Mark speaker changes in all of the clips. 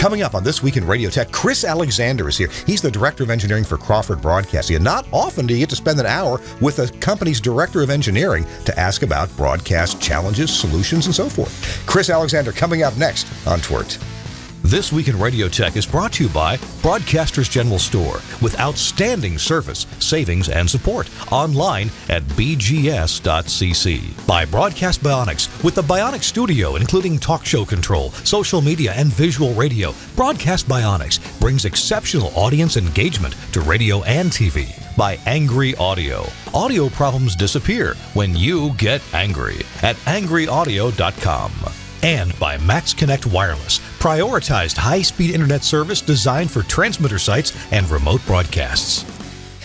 Speaker 1: Coming up on This Week in Radio Tech, Cris Alexander is here. He's the Director of Engineering for Crawford Broadcasting. And not often do you get to spend an hour with a company's Director of Engineering to ask about broadcast challenges, solutions, and so forth. Cris Alexander coming up next on TWiRT.
Speaker 2: This Week in Radio Tech is brought to you by Broadcasters General Store with outstanding service, savings, and support online at bgs.cc. By Broadcast Bionics with the Bionic Studio, including talk show control, social media, and visual radio. Broadcast Bionics brings exceptional audience engagement to radio and TV. By Angry Audio. Audio problems disappear when you get angry at angryaudio.com and by MaxxKonnect Wireless, prioritized high speed internet service designed for transmitter sites and remote broadcasts.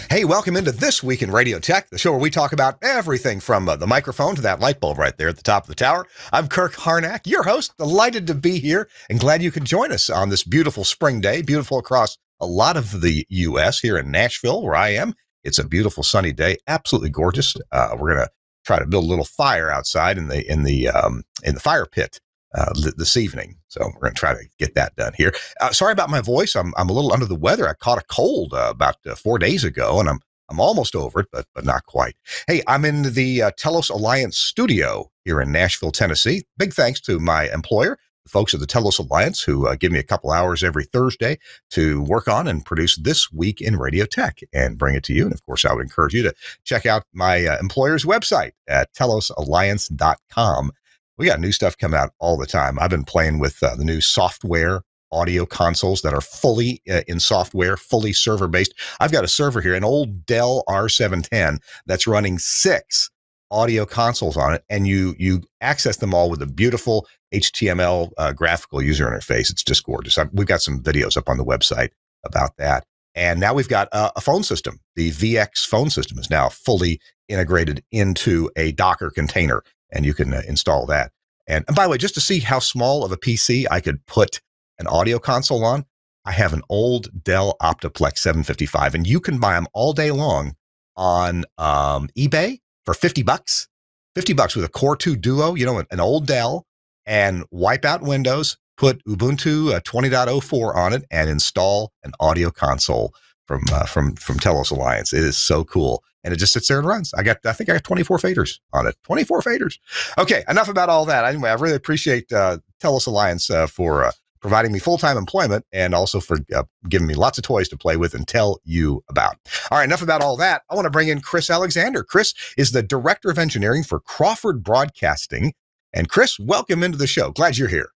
Speaker 1: Hey, welcome into This Week in Radio Tech, the show where we talk about everything from uh, the microphone to that light bulb right there at the top of the tower. I'm Kirk Harnack, your host, delighted to be here and glad you could join us on this beautiful spring day, beautiful across a lot of the U.S. here in Nashville, where I am. It's a beautiful sunny day, absolutely gorgeous. Uh, we're going to try to build a little fire outside in the in the um, in the fire pit uh, this evening. So we're going to try to get that done here. Uh, sorry about my voice. I'm, I'm a little under the weather. I caught a cold uh, about uh, four days ago, and I'm I'm almost over it, but but not quite. Hey, I'm in the uh, Telos Alliance studio here in Nashville, Tennessee. Big thanks to my employer, the folks at the Telos Alliance, who uh, give me a couple hours every Thursday to work on and produce this week in Radio Tech and bring it to you. And of course, I would encourage you to check out my employer's website at telosalliance.com we got new stuff coming out all the time. I've been playing with uh, the new software audio consoles that are fully uh, in software, fully server based. I've got a server here, an old Dell R710 that's running six audio consoles on it, and you you access them all with a beautiful HTML uh, graphical user interface. It's just gorgeous. I've, we've got some videos up on the website about that. And now we've got a phone system. The VX phone system is now fully integrated into a Docker container and you can uh, install that. And, and by the way, just to see how small of a PC I could put an audio console on, I have an old Dell Optiplex 755, and you can buy them all day long on um, eBay for 50 bucks. 50 bucks with a Core 2 Duo, you know, an old Dell, and wipe out Windows, put Ubuntu uh, 20.04 on it, and install an audio console from uh, from from Telos Alliance. It is so cool and it just sits there and runs. I got, I think I got 24 faders on it. 24 faders. Okay, enough about all that. Anyway, I really appreciate uh, Telos Alliance uh, for uh, providing me full time employment and also for uh, giving me lots of toys to play with and tell you about. All right, enough about all that. I want to bring in Cris Alexander. Cris is the Director of Engineering for Crawford Broadcasting. And Cris, welcome into the show. Glad you're here.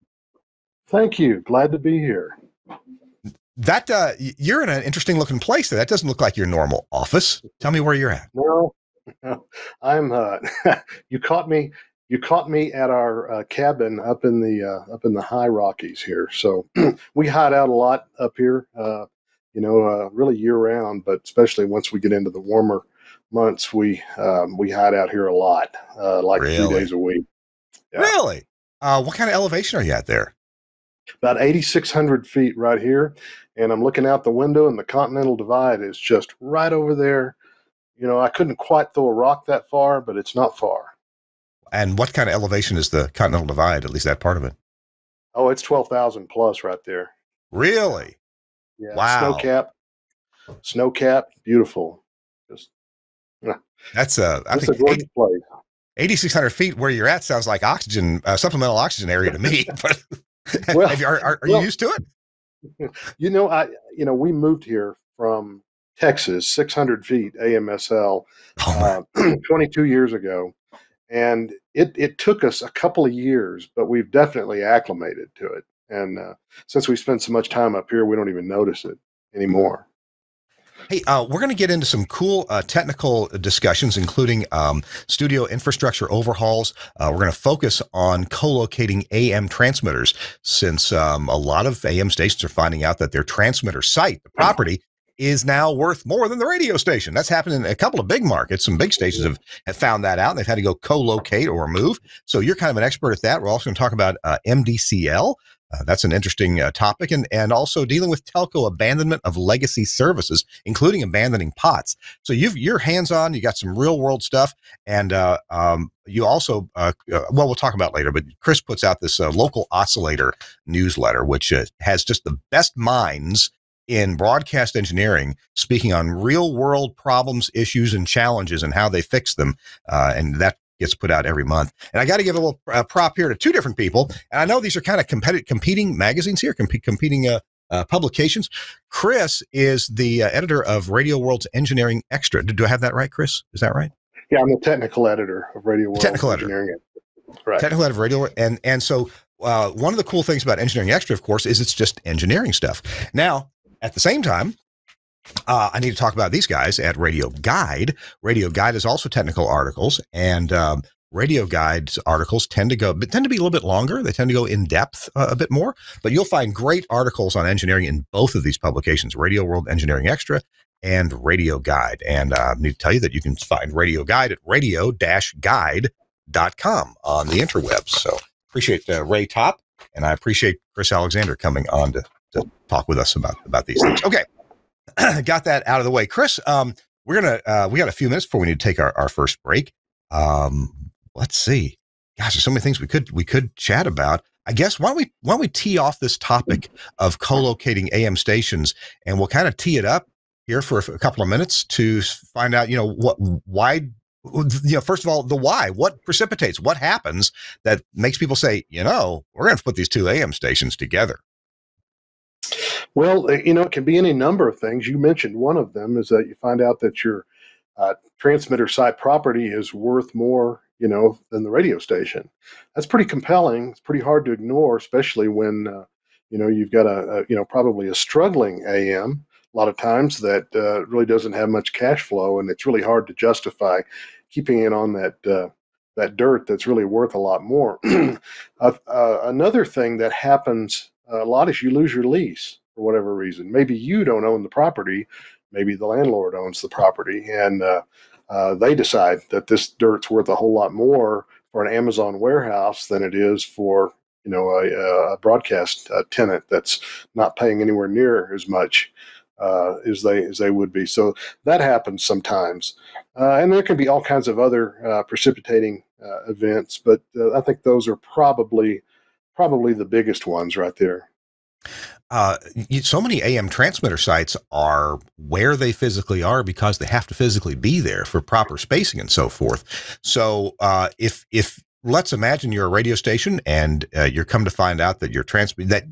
Speaker 3: Thank you. Glad to be here
Speaker 1: that uh, you're in an interesting looking place. That doesn't look like your normal office. Tell me where you're at.
Speaker 3: No, no I'm. Uh, you caught me. You caught me at our uh, cabin up in the uh, up in the high Rockies here. So we hide out a lot up here. Uh, you know, uh, really year round, but especially once we get into the warmer months, we um, we hide out here a lot, like really? three days a week.
Speaker 1: Yeah. Really? what kind of elevation are you at there?
Speaker 3: About 8,600 feet right here and I'm looking out the window, and the Continental Divide is just right over there. You know, I couldn't quite throw a rock that far, but it's not far.
Speaker 1: And what kind of elevation is the Continental Divide? At least that part of it.
Speaker 3: Oh, it's twelve thousand plus right there.
Speaker 1: Really?
Speaker 3: Yeah. Wow. Snow cap. Snow cap. Beautiful. Just.
Speaker 1: That's a. I
Speaker 3: think a gorgeous 80, place.
Speaker 1: 8,600 feet where you're at sounds like oxygen, uh, supplemental oxygen area to me. but well, you, are, are, are well, you used to it?
Speaker 3: You know, I you know we moved here from Texas, 600 feet AMSL, oh uh, 22 years ago, and it it took us a couple of years, but we've definitely acclimated to it. And uh, since we spend so much time up here, we don't even notice it anymore.
Speaker 1: Hey, uh, we're going to get into some cool uh, technical discussions, including um, studio infrastructure overhauls. Uh, we're going to focus on co-locating AM transmitters, since um, a lot of AM stations are finding out that their transmitter site, the property, is now worth more than the radio station. That's happened in a couple of big markets. Some big stations have, have found that out. And they've had to go co-locate or move. So you're kind of an expert at that. We're also going to talk about uh, MDCL, Uh, that's an interesting uh, topic, and and also dealing with telco abandonment of legacy services, including abandoning POTS. So you've you're hands on. You got some real world stuff, and uh, um, you also uh, uh, well, we'll talk about later. But Cris puts out this local oscillator newsletter, which has just the best minds in broadcast engineering speaking on real world problems, issues, and challenges and how they fix them. Uh, and that gets put out every month. And I got to give a little uh, prop here to two different people. And I know these are kind of competitive, competing magazines here, comp- competing uh, uh, publications. Cris is the uh, editor of Radio World's Engineering Extra. Do, do I have that right, Cris? Is that right?
Speaker 3: Yeah, I'm the technical editor of Radio World.
Speaker 1: Technical editor. Right. Technical editor of Radio And, and so uh, one of the cool things about Engineering Extra, of course, is it's just engineering stuff. Now, at the same time, uh, I need to talk about these guys at Radio Guide. Radio Guide is also technical articles, and um, Radio Guide's articles tend to go, but tend to be a little bit longer. They tend to go in depth uh, a bit more. But you'll find great articles on engineering in both of these publications: Radio World Engineering Extra and Radio Guide. And uh, I need to tell you that you can find Radio Guide at radio-guide.com on the interwebs. So appreciate uh, Ray Topp, and I appreciate Cris Alexander coming on to, to talk with us about about these things. Okay. got that out of the way. Cris, um, we're gonna uh, we got a few minutes before we need to take our, our first break. Um, let's see. Gosh, there's so many things we could we could chat about. I guess why don't we why don't we tee off this topic of co-locating AM stations, and we'll kind of tee it up here for a, a couple of minutes to find out, you know, what why you know, first of all, the why, what precipitates, what happens that makes people say, you know, we're going to put these two AM stations together.
Speaker 3: Well, you know, it can be any number of things. You mentioned one of them is that you find out that your uh, transmitter site property is worth more, you know, than the radio station. That's pretty compelling. It's pretty hard to ignore, especially when, uh, you know, you've got a, a, you know, probably a struggling AM a lot of times that uh, really doesn't have much cash flow, and it's really hard to justify keeping it on that uh, that dirt that's really worth a lot more. uh, another thing that happens a lot is you lose your lease for whatever reason. Maybe you don't own the property, maybe the landlord owns the property, and uh, uh, they decide that this dirt's worth a whole lot more for an Amazon warehouse than it is for you know a, a broadcast uh, tenant that's not paying anywhere near as much uh, as they as they would be. So that happens sometimes, uh, and there can be all kinds of other uh, precipitating uh, events. But I think those are probably probably the biggest ones right there
Speaker 1: uh, so many AM transmitter sites are where they physically are because they have to physically be there for proper spacing and so forth. So uh, if if let's imagine you're a radio station and uh, you're come to find out that your transmit that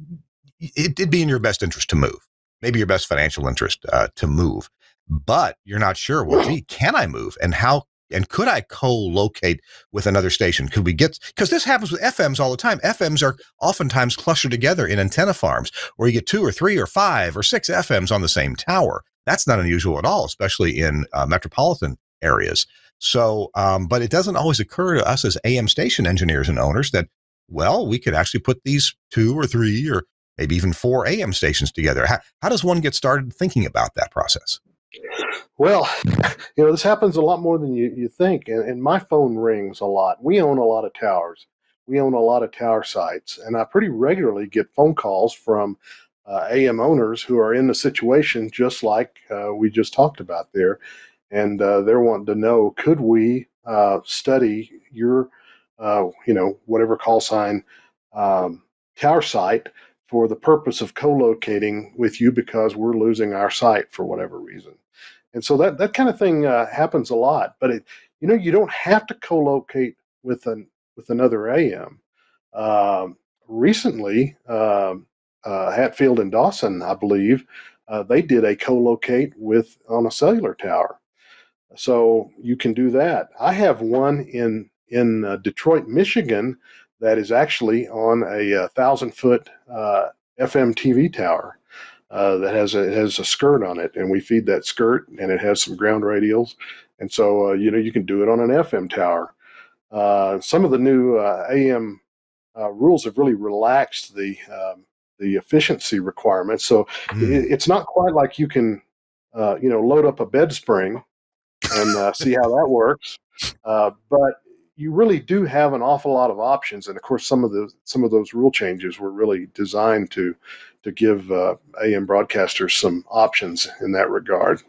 Speaker 1: it, would be in your best interest to move, maybe your best financial interest uh, to move, but you're not sure. Well, gee, can I move, and how and could I co-locate with another station? Could we get because this happens with FMs all the time. FMs are oftentimes clustered together in antenna farms where you get two or three or five or six FMs on the same tower. That's not unusual at all, especially in uh, metropolitan areas. So, um, but it doesn't always occur to us as AM station engineers and owners that, well, we could actually put these two or three or maybe even four AM stations together. How, how does one get started thinking about that process?
Speaker 3: Well, you know, this happens a lot more than you, you think. And, and my phone rings a lot. We own a lot of towers. We own a lot of tower sites. And I pretty regularly get phone calls from uh, AM owners who are in a situation just like uh, we just talked about there. And uh, they're wanting to know could we uh, study your, uh, you know, whatever call sign um, tower site for the purpose of co locating with you because we're losing our site for whatever reason. And so that that kind of thing uh, happens a lot. But it, you know, you don't have to co-locate with an with another AM. Um, recently, um, uh, Hatfield and Dawson, I believe, uh, they did a co-locate with on a cellular tower. So you can do that. I have one in in uh, Detroit, Michigan, that is actually on a, a uh, thousand foot FM TV tower uh, that has a has a skirt on it, and we feed that skirt, and it has some ground radials, and so uh, you know you can do it on an FM tower. Uh, some of the new uh, AM uh, rules have really relaxed the um, the efficiency requirements, so mm. it, it's not quite like you can you know load up a bed spring and see how that works, but you really do have an awful lot of options, and of course, some of the some of those rule changes were really designed to to give uh, AM broadcasters some options in that regard.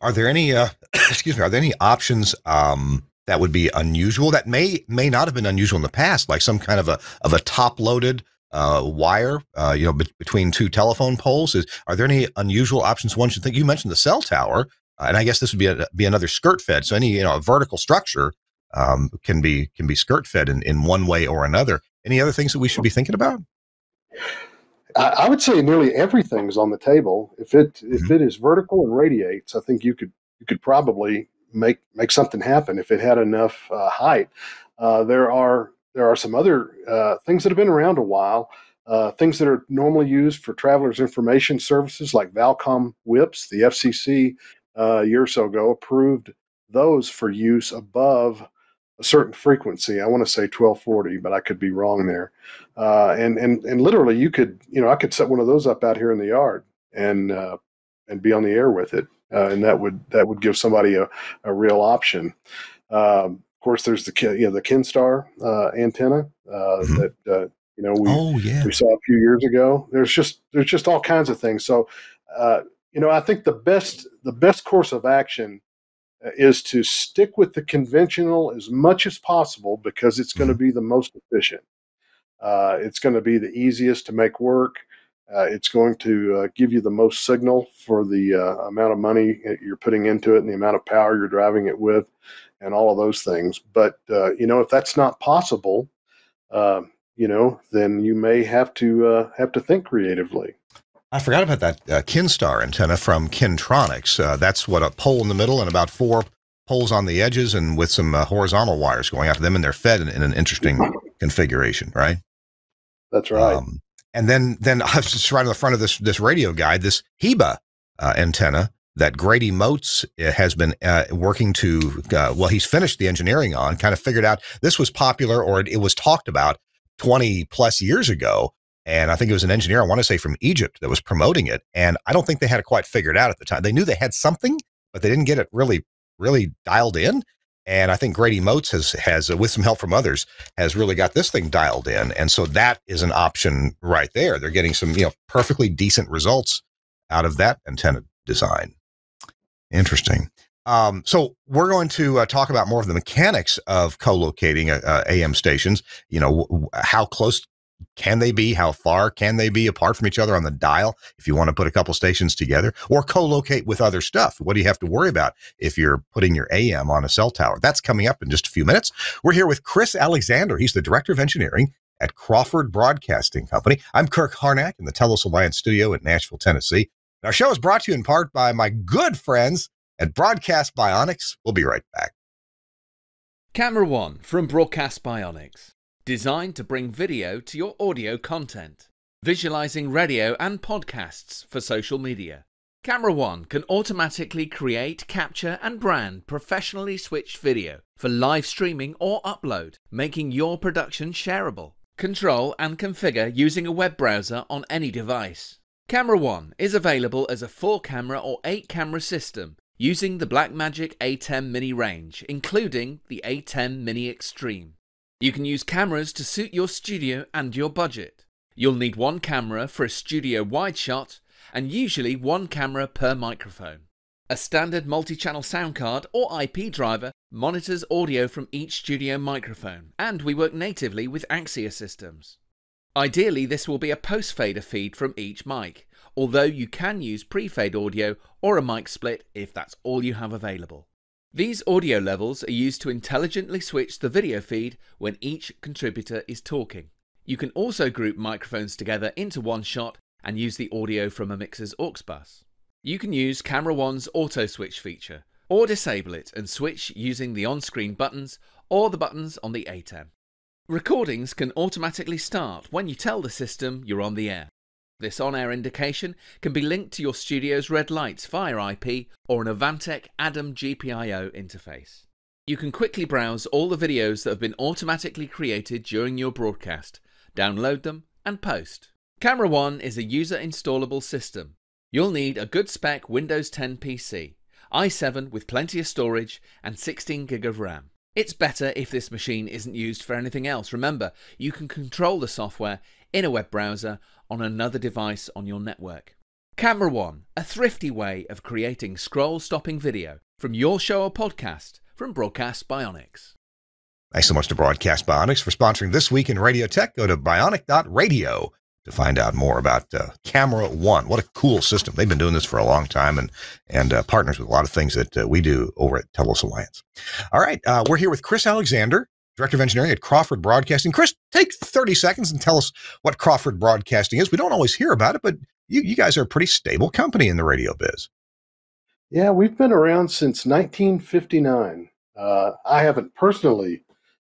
Speaker 1: Are there any? Uh, excuse me. Are there any options um, that would be unusual that may may not have been unusual in the past, like some kind of a of a top loaded uh, wire, uh, you know, be- between two telephone poles? Is, are there any unusual options? One should think. You mentioned the cell tower, uh, and I guess this would be a, be another skirt fed. So any you know a vertical structure um, can be can be skirt fed in, in one way or another. Any other things that we should be thinking about?
Speaker 3: I, I would say nearly everything's on the table. If it mm-hmm. if it is vertical and radiates, I think you could you could probably make make something happen if it had enough uh, height. Uh, there are there are some other uh, things that have been around a while. Uh, things that are normally used for travelers information services like Valcom whips. The FCC uh, a year or so ago approved those for use above a certain frequency. I want to say 1240, but I could be wrong there. Uh, and and and literally, you could you know I could set one of those up out here in the yard and uh, and be on the air with it, uh, and that would that would give somebody a, a real option. Um, of course, there's the you know the Kinstar uh, antenna uh, mm-hmm. that uh, you know we
Speaker 1: oh, yeah.
Speaker 3: we saw a few years ago. There's just there's just all kinds of things. So you know I think the best the best course of action is to stick with the conventional as much as possible because it's going to mm-hmm. be the most efficient. Uh, it's going to be the easiest to make work. Uh, it's going to uh, give you the most signal for the uh, amount of money you're putting into it and the amount of power you're driving it with, and all of those things. But uh, you know, if that's not possible, uh, you know, then you may have to have to think creatively.
Speaker 1: I forgot about that uh, Kinstar antenna from Kintronics. Uh, that's what a pole in the middle and about four poles on the edges, and with some uh, horizontal wires going out to them, and they're fed in, in an interesting configuration, right?
Speaker 3: That's right. Um,
Speaker 1: and then, then I was just right on the front of this this radio guide, this HEBA uh, antenna that Grady Moats uh, has been uh, working to. well, he's finished the engineering on. Kind of figured out this was popular, or it, it was talked about 20 plus years ago and I think it was an engineer, I want to say from Egypt, that was promoting it. And I don't think they had it quite figured out at the time. They knew they had something, but they didn't get it really, really dialed in. And I think Grady Moats has, has uh, with some help from others, has really got this thing dialed in. And so that is an option right there. They're getting some, you know, perfectly decent results out of that antenna design. Interesting. Um, so we're going to uh, talk about more of the mechanics of co-locating uh, uh AM stations. You know, how close can they be? How far can they be apart from each other on the dial if you want to put a couple stations together or co locate with other stuff? What do you have to worry about if you're putting your AM on a cell tower? That's coming up in just a few minutes. We're here with Cris Alexander. He's the Director of Engineering at Crawford Broadcasting Company. I'm Kirk Harnack in the Telos Alliance studio in Nashville, Tennessee. Our show is brought to you in part by my good friends at Broadcast Bionics. We'll be right back.
Speaker 4: Camera One from Broadcast Bionics designed to bring video to your audio content, visualizing radio and podcasts for social media. Camera One can automatically create, capture, and brand professionally switched video for live streaming or upload, making your production shareable. Control and configure using a web browser on any device. Camera One is available as a 4 camera or 8 camera system using the Blackmagic ATEM Mini range, including the ATEM Mini Extreme. You can use cameras to suit your studio and your budget. You'll need one camera for a studio wide shot and usually one camera per microphone. A standard multi-channel sound card or IP driver monitors audio from each studio microphone, and we work natively with Axia systems. Ideally, this will be a post-fader feed from each mic, although you can use pre-fade audio or a mic split if that's all you have available. These audio levels are used to intelligently switch the video feed when each contributor is talking. You can also group microphones together into one shot and use the audio from a mixer's aux bus. You can use Camera One's auto switch feature, or disable it and switch using the on-screen buttons or the buttons on the ATEM. Recordings can automatically start when you tell the system you're on the air. This on-air indication can be linked to your studio's red lights via IP or an Advantech Adam GPIO interface. You can quickly browse all the videos that have been automatically created during your broadcast, download them, and post. Camera One is a user installable system. You'll need a good spec Windows 10 PC, i7 with plenty of storage, and 16 gig of RAM. It's better if this machine isn't used for anything else. Remember, you can control the software in a web browser on another device on your network. Camera One, a thrifty way of creating scroll stopping video from your show or podcast from Broadcast Bionics.
Speaker 1: Thanks so much to Broadcast Bionics for sponsoring This Week in Radio Tech. Go to bionic.radio to find out more about uh, Camera One. What a cool system. They've been doing this for a long time and, and uh, partners with a lot of things that uh, we do over at Telos Alliance. All right. Uh, we're here with Cris Alexander, Director of Engineering at Crawford Broadcasting. Cris, take 30 seconds and tell us what Crawford Broadcasting is. We don't always hear about it, but you, you guys are a pretty stable company in the radio biz.
Speaker 3: Yeah, we've been around since 1959. Uh, I haven't personally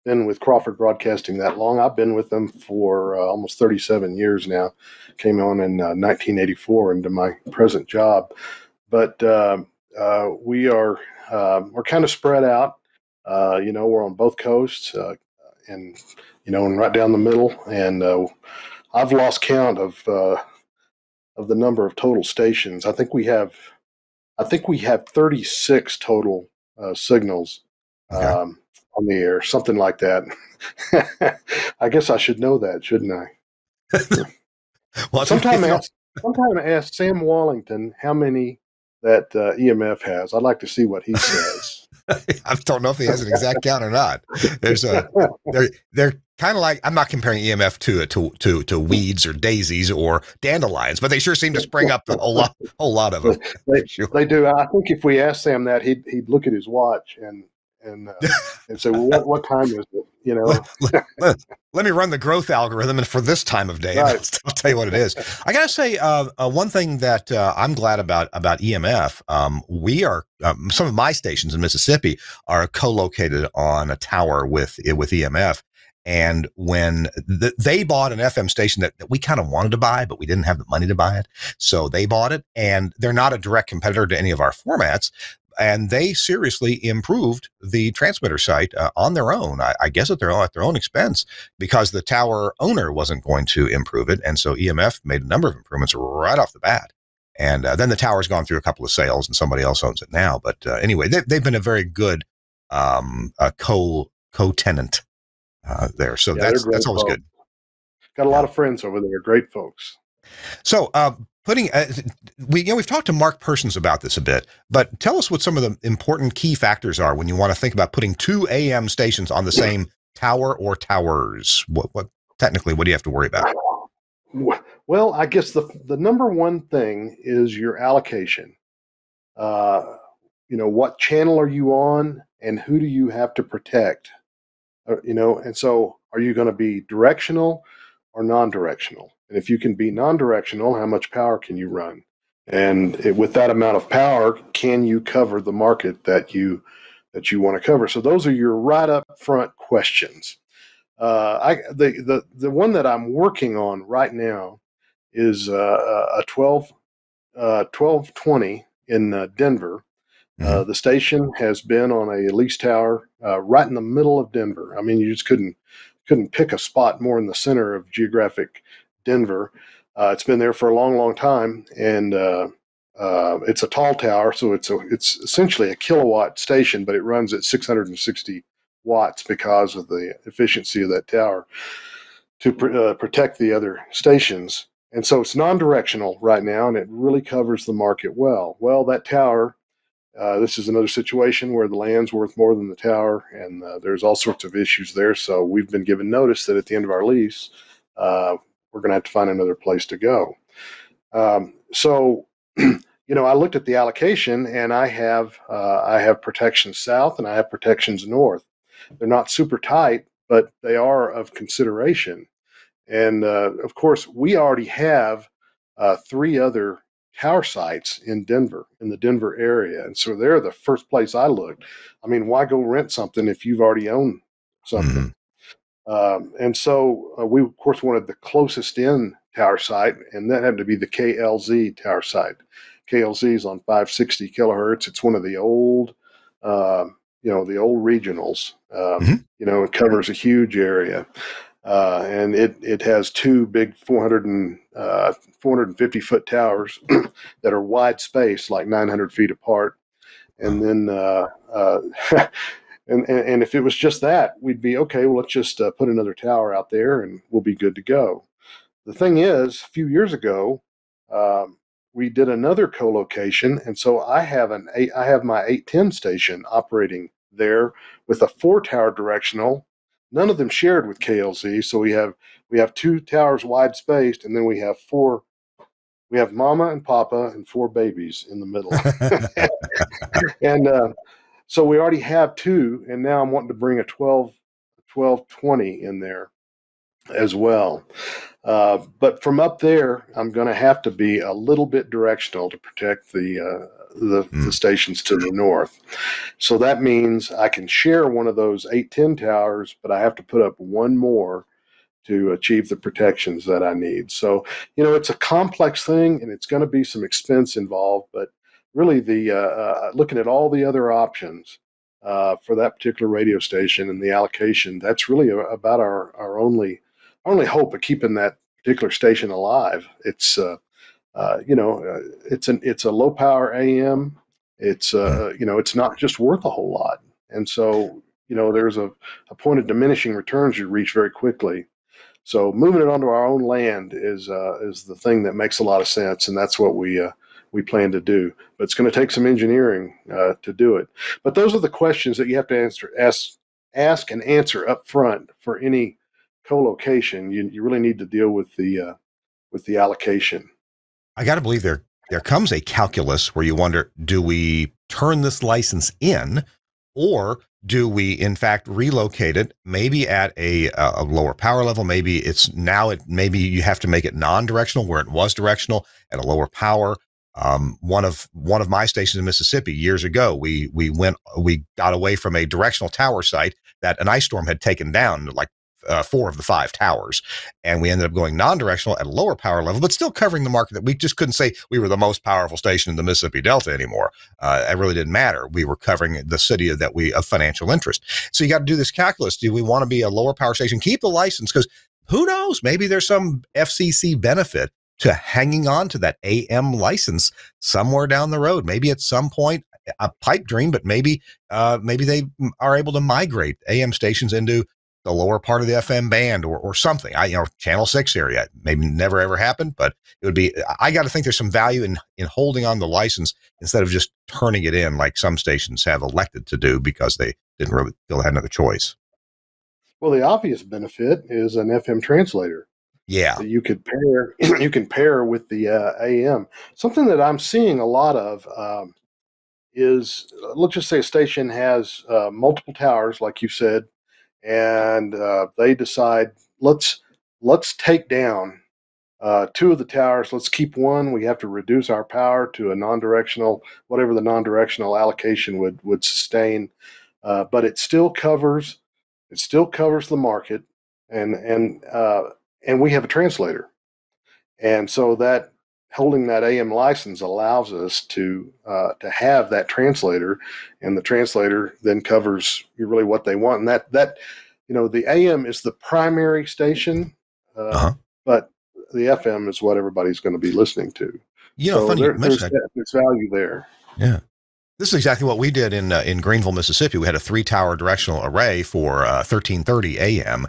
Speaker 3: been with Crawford Broadcasting that long. I've been with them for uh, almost 37 years now. Came on in uh, 1984 into my present job, but uh, uh we are um, we're kind of spread out. Uh, you know, we're on both coasts, uh, and you know, and right down the middle. And I've lost count of of the number of total stations. I think we have, I think we have 36 total signals. Okay. Um, on the air, something like that. I guess I should know that, shouldn't I? well, sometime ask, sometime ask Sam Wallington how many that uh, EMF has. I'd like to see what he says.
Speaker 1: I don't know if he has an exact count or not. There's a they're they're kind of like I'm not comparing EMF to to to to weeds or daisies or dandelions, but they sure seem to spring up a whole lot whole lot of them.
Speaker 3: They, sure. they do. I think if we asked Sam that, he'd he'd look at his watch and and uh, and say, well, what, what time is it? You know,
Speaker 1: let, let, let, me run the growth algorithm, and for this time of day, right. I'll tell you what it is. I gotta say, uh, uh, one thing that uh, I'm glad about about EMF, um, we are um, some of my stations in Mississippi are co-located on a tower with with EMF. And when the, they bought an FM station that, that we kind of wanted to buy, but we didn't have the money to buy it. So they bought it and they're not a direct competitor to any of our formats and they seriously improved the transmitter site uh, on their own. I, I, guess at their own, at their own expense because the tower owner wasn't going to improve it, and so EMF made a number of improvements right off the bat. And uh, then the tower's gone through a couple of sales, and somebody else owns it now. But uh, anyway, they, have been a very good um, co co tenant uh, there, so yeah, that's that's always folks. good.
Speaker 3: Got a lot of friends over there, great folks.
Speaker 1: So, uh, putting uh, we you know we've talked to Mark Persons about this a bit, but tell us what some of the important key factors are when you want to think about putting two AM stations on the same tower or towers. What what technically what do you have to worry about?
Speaker 3: Well, I guess the the number one thing is your allocation. Uh, you know, what channel are you on, and who do you have to protect? Uh, you know, and so are you going to be directional or non-directional? And if you can be non-directional, how much power can you run? And it, with that amount of power, can you cover the market that you that you want to cover? So those are your right up front questions. Uh, I the, the the one that I'm working on right now is uh, a 12 uh, 1220 in uh, Denver. Uh, mm-hmm. the station has been on a lease tower uh, right in the middle of Denver. I mean, you just couldn't couldn't pick a spot more in the center of geographic Denver. Uh, it's been there for a long, long time, and uh, uh, it's a tall tower, so it's a it's essentially a kilowatt station, but it runs at 660 watts because of the efficiency of that tower to pr- uh, protect the other stations. And so it's non-directional right now, and it really covers the market well. Well, that tower. Uh, this is another situation where the land's worth more than the tower, and uh, there's all sorts of issues there. So we've been given notice that at the end of our lease, uh, we're going to have to find another place to go. Um, so, you know, I looked at the allocation, and I have uh, I have protections south and I have protections north. They're not super tight, but they are of consideration. And uh, of course, we already have uh, three other tower sites in Denver, in the Denver area, and so they're the first place I looked. I mean, why go rent something if you've already owned something? Um, and so uh, we, of course, wanted the closest in tower site, and that had to be the KLZ tower site. KLZ is on 560 kilohertz. It's one of the old, uh, you know, the old regionals. Um, mm-hmm. You know, it covers a huge area. Uh, and it, it has two big 400 and, uh, 450 foot towers that are wide space, like 900 feet apart. And then uh, uh, And, and, and if it was just that, we'd be okay. Well, let's just uh, put another tower out there, and we'll be good to go. The thing is, a few years ago, um, we did another co-location, and so I have an eight, I have my 810 station operating there with a four tower directional. None of them shared with KLZ, so we have we have two towers wide spaced, and then we have four. We have Mama and Papa and four babies in the middle, and uh, so we already have two, and now I'm wanting to bring a 12, 1220 in there as well. Uh, but from up there, I'm going to have to be a little bit directional to protect the, uh, the, mm. the stations to the north. So that means I can share one of those 810 towers, but I have to put up one more to achieve the protections that I need. So, you know, it's a complex thing and it's going to be some expense involved, but really the uh, uh, looking at all the other options uh, for that particular radio station and the allocation, that's really about our, our only only hope of keeping that particular station alive. It's uh, uh, you know uh, it's an it's a low power AM. It's uh, you know it's not just worth a whole lot, and so you know there's a, a point of diminishing returns you reach very quickly. So moving it onto our own land is uh, is the thing that makes a lot of sense, and that's what we uh, we plan to do. But it's going to take some engineering uh, to do it. But those are the questions that you have to answer, ask, ask and answer up front for any co-location, you, you really need to deal with the uh, with the allocation.
Speaker 1: I got to believe there there comes a calculus where you wonder: Do we turn this license in, or do we in fact relocate it? Maybe at a, a lower power level. Maybe it's now it. Maybe you have to make it non-directional where it was directional at a lower power. Um, one of one of my stations in Mississippi years ago, we we went we got away from a directional tower site that an ice storm had taken down like uh, four of the five towers. And we ended up going non directional at a lower power level, but still covering the market that we just couldn't say we were the most powerful station in the Mississippi Delta anymore. Uh, it really didn't matter. We were covering the city that we of financial interest. So you got to do this calculus. Do we want to be a lower power station? Keep the license because who knows? Maybe there's some FCC benefit to hanging on to that AM license somewhere down the road. Maybe at some point, a pipe dream, but maybe uh, maybe they are able to migrate AM stations into the lower part of the FM band or, or something. I, you know, channel six area, maybe never ever happened, but it would be, I got to think there's some value in, in holding on the license instead of just turning it in like some stations have elected to do because they didn't really feel they had another choice.
Speaker 3: Well, the obvious benefit is an FM translator.
Speaker 1: Yeah,
Speaker 3: you could pair. You can pair with the uh, AM. Something that I'm seeing a lot of um, is, let's just say, a station has uh, multiple towers, like you said, and uh, they decide let's let's take down uh, two of the towers. Let's keep one. We have to reduce our power to a non-directional, whatever the non-directional allocation would would sustain, uh, but it still covers it still covers the market, and and uh, and we have a translator, and so that holding that AM license allows us to uh, to have that translator, and the translator then covers really what they want. And that that you know the AM is the primary station, uh, uh-huh. but the FM is what everybody's going to be listening to.
Speaker 1: You know, so funny
Speaker 3: there, there's, there's value there.
Speaker 1: Yeah. This is exactly what we did in uh, in Greenville, Mississippi. We had a three tower directional array for uh, 1330 AM,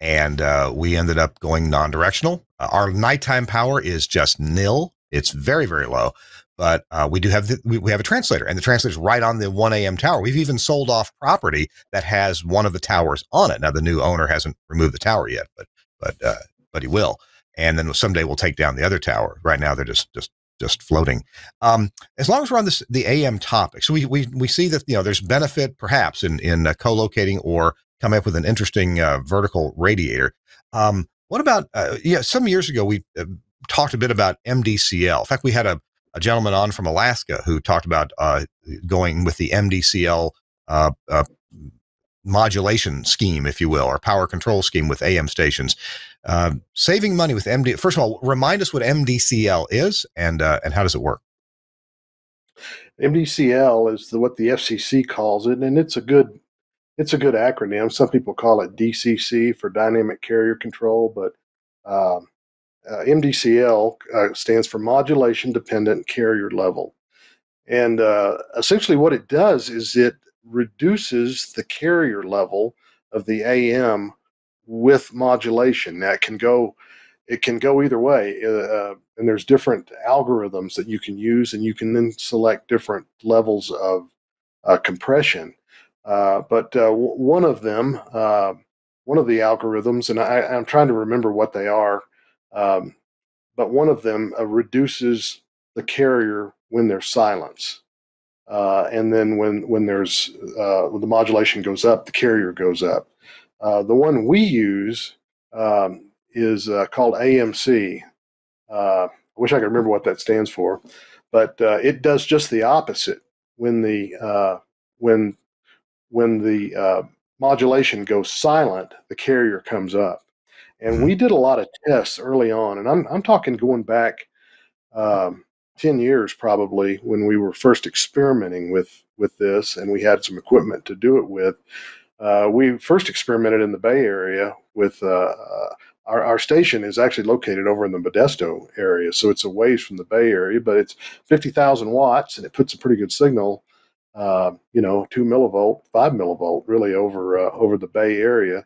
Speaker 1: and uh, we ended up going non directional. Uh, our nighttime power is just nil. It's very, very low. But uh, we do have the, we, we have a translator, and the translator's right on the 1 a.m. tower. We've even sold off property that has one of the towers on it. Now the new owner hasn't removed the tower yet, but but uh, but he will. And then someday we'll take down the other tower. Right now they're just just just floating. Um, as long as we're on this the AM topic, so we we we see that you know there's benefit perhaps in in uh, co-locating or coming up with an interesting uh, vertical radiator. Um, what about uh, yeah? Some years ago we uh, talked a bit about MDCL. In fact, we had a, a gentleman on from Alaska who talked about uh, going with the MDCL uh, uh, modulation scheme, if you will, or power control scheme with AM stations. Saving money with MD. First of all, remind us what MDCL is and and how does it work.
Speaker 3: MDCL is the, what the FCC calls it, and it's a good it's a good acronym. Some people call it DCC for Dynamic Carrier Control, but um, uh, MDCL uh, stands for Modulation Dependent Carrier Level. And uh, essentially, what it does is it reduces the carrier level of the AM with modulation. That can go it can go either way, uh, uh, and there's different algorithms that you can use, and you can then select different levels of uh, compression. Uh, but uh, w- one of them, uh, one of the algorithms, and I, am trying to remember what they are, um, but one of them reduces the carrier when there's silence. Uh, and then when when there's uh, when the modulation goes up, the carrier goes up. Uh, the one we use um, is called AMC. I wish I could remember what that stands for, but it does just the opposite. When the when when the modulation goes silent, the carrier comes up. And we did a lot of tests early on, and I'm I'm talking going back. Um, 10 years probably when we were first experimenting with with this and we had some equipment to do it with uh, we first experimented in the bay area with uh, uh our, our station is actually located over in the modesto area so it's a ways from the bay area but it's 50000 watts and it puts a pretty good signal uh, you know 2 millivolt 5 millivolt really over uh, over the bay area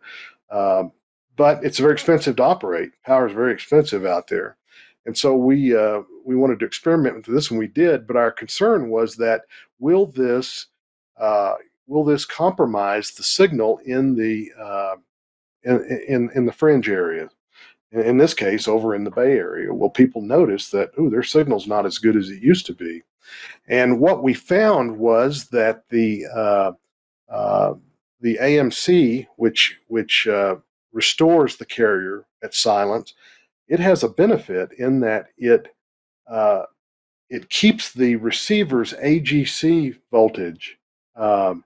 Speaker 3: um, but it's very expensive to operate power is very expensive out there and so we uh, we wanted to experiment with this, and we did. But our concern was that will this uh, will this compromise the signal in the uh, in, in, in the fringe area? In, in this case, over in the Bay Area, will people notice that oh, their signal's not as good as it used to be? And what we found was that the uh, uh, the AMC, which which uh, restores the carrier at silence, it has a benefit in that it uh, it keeps the receiver's AGC voltage. Um,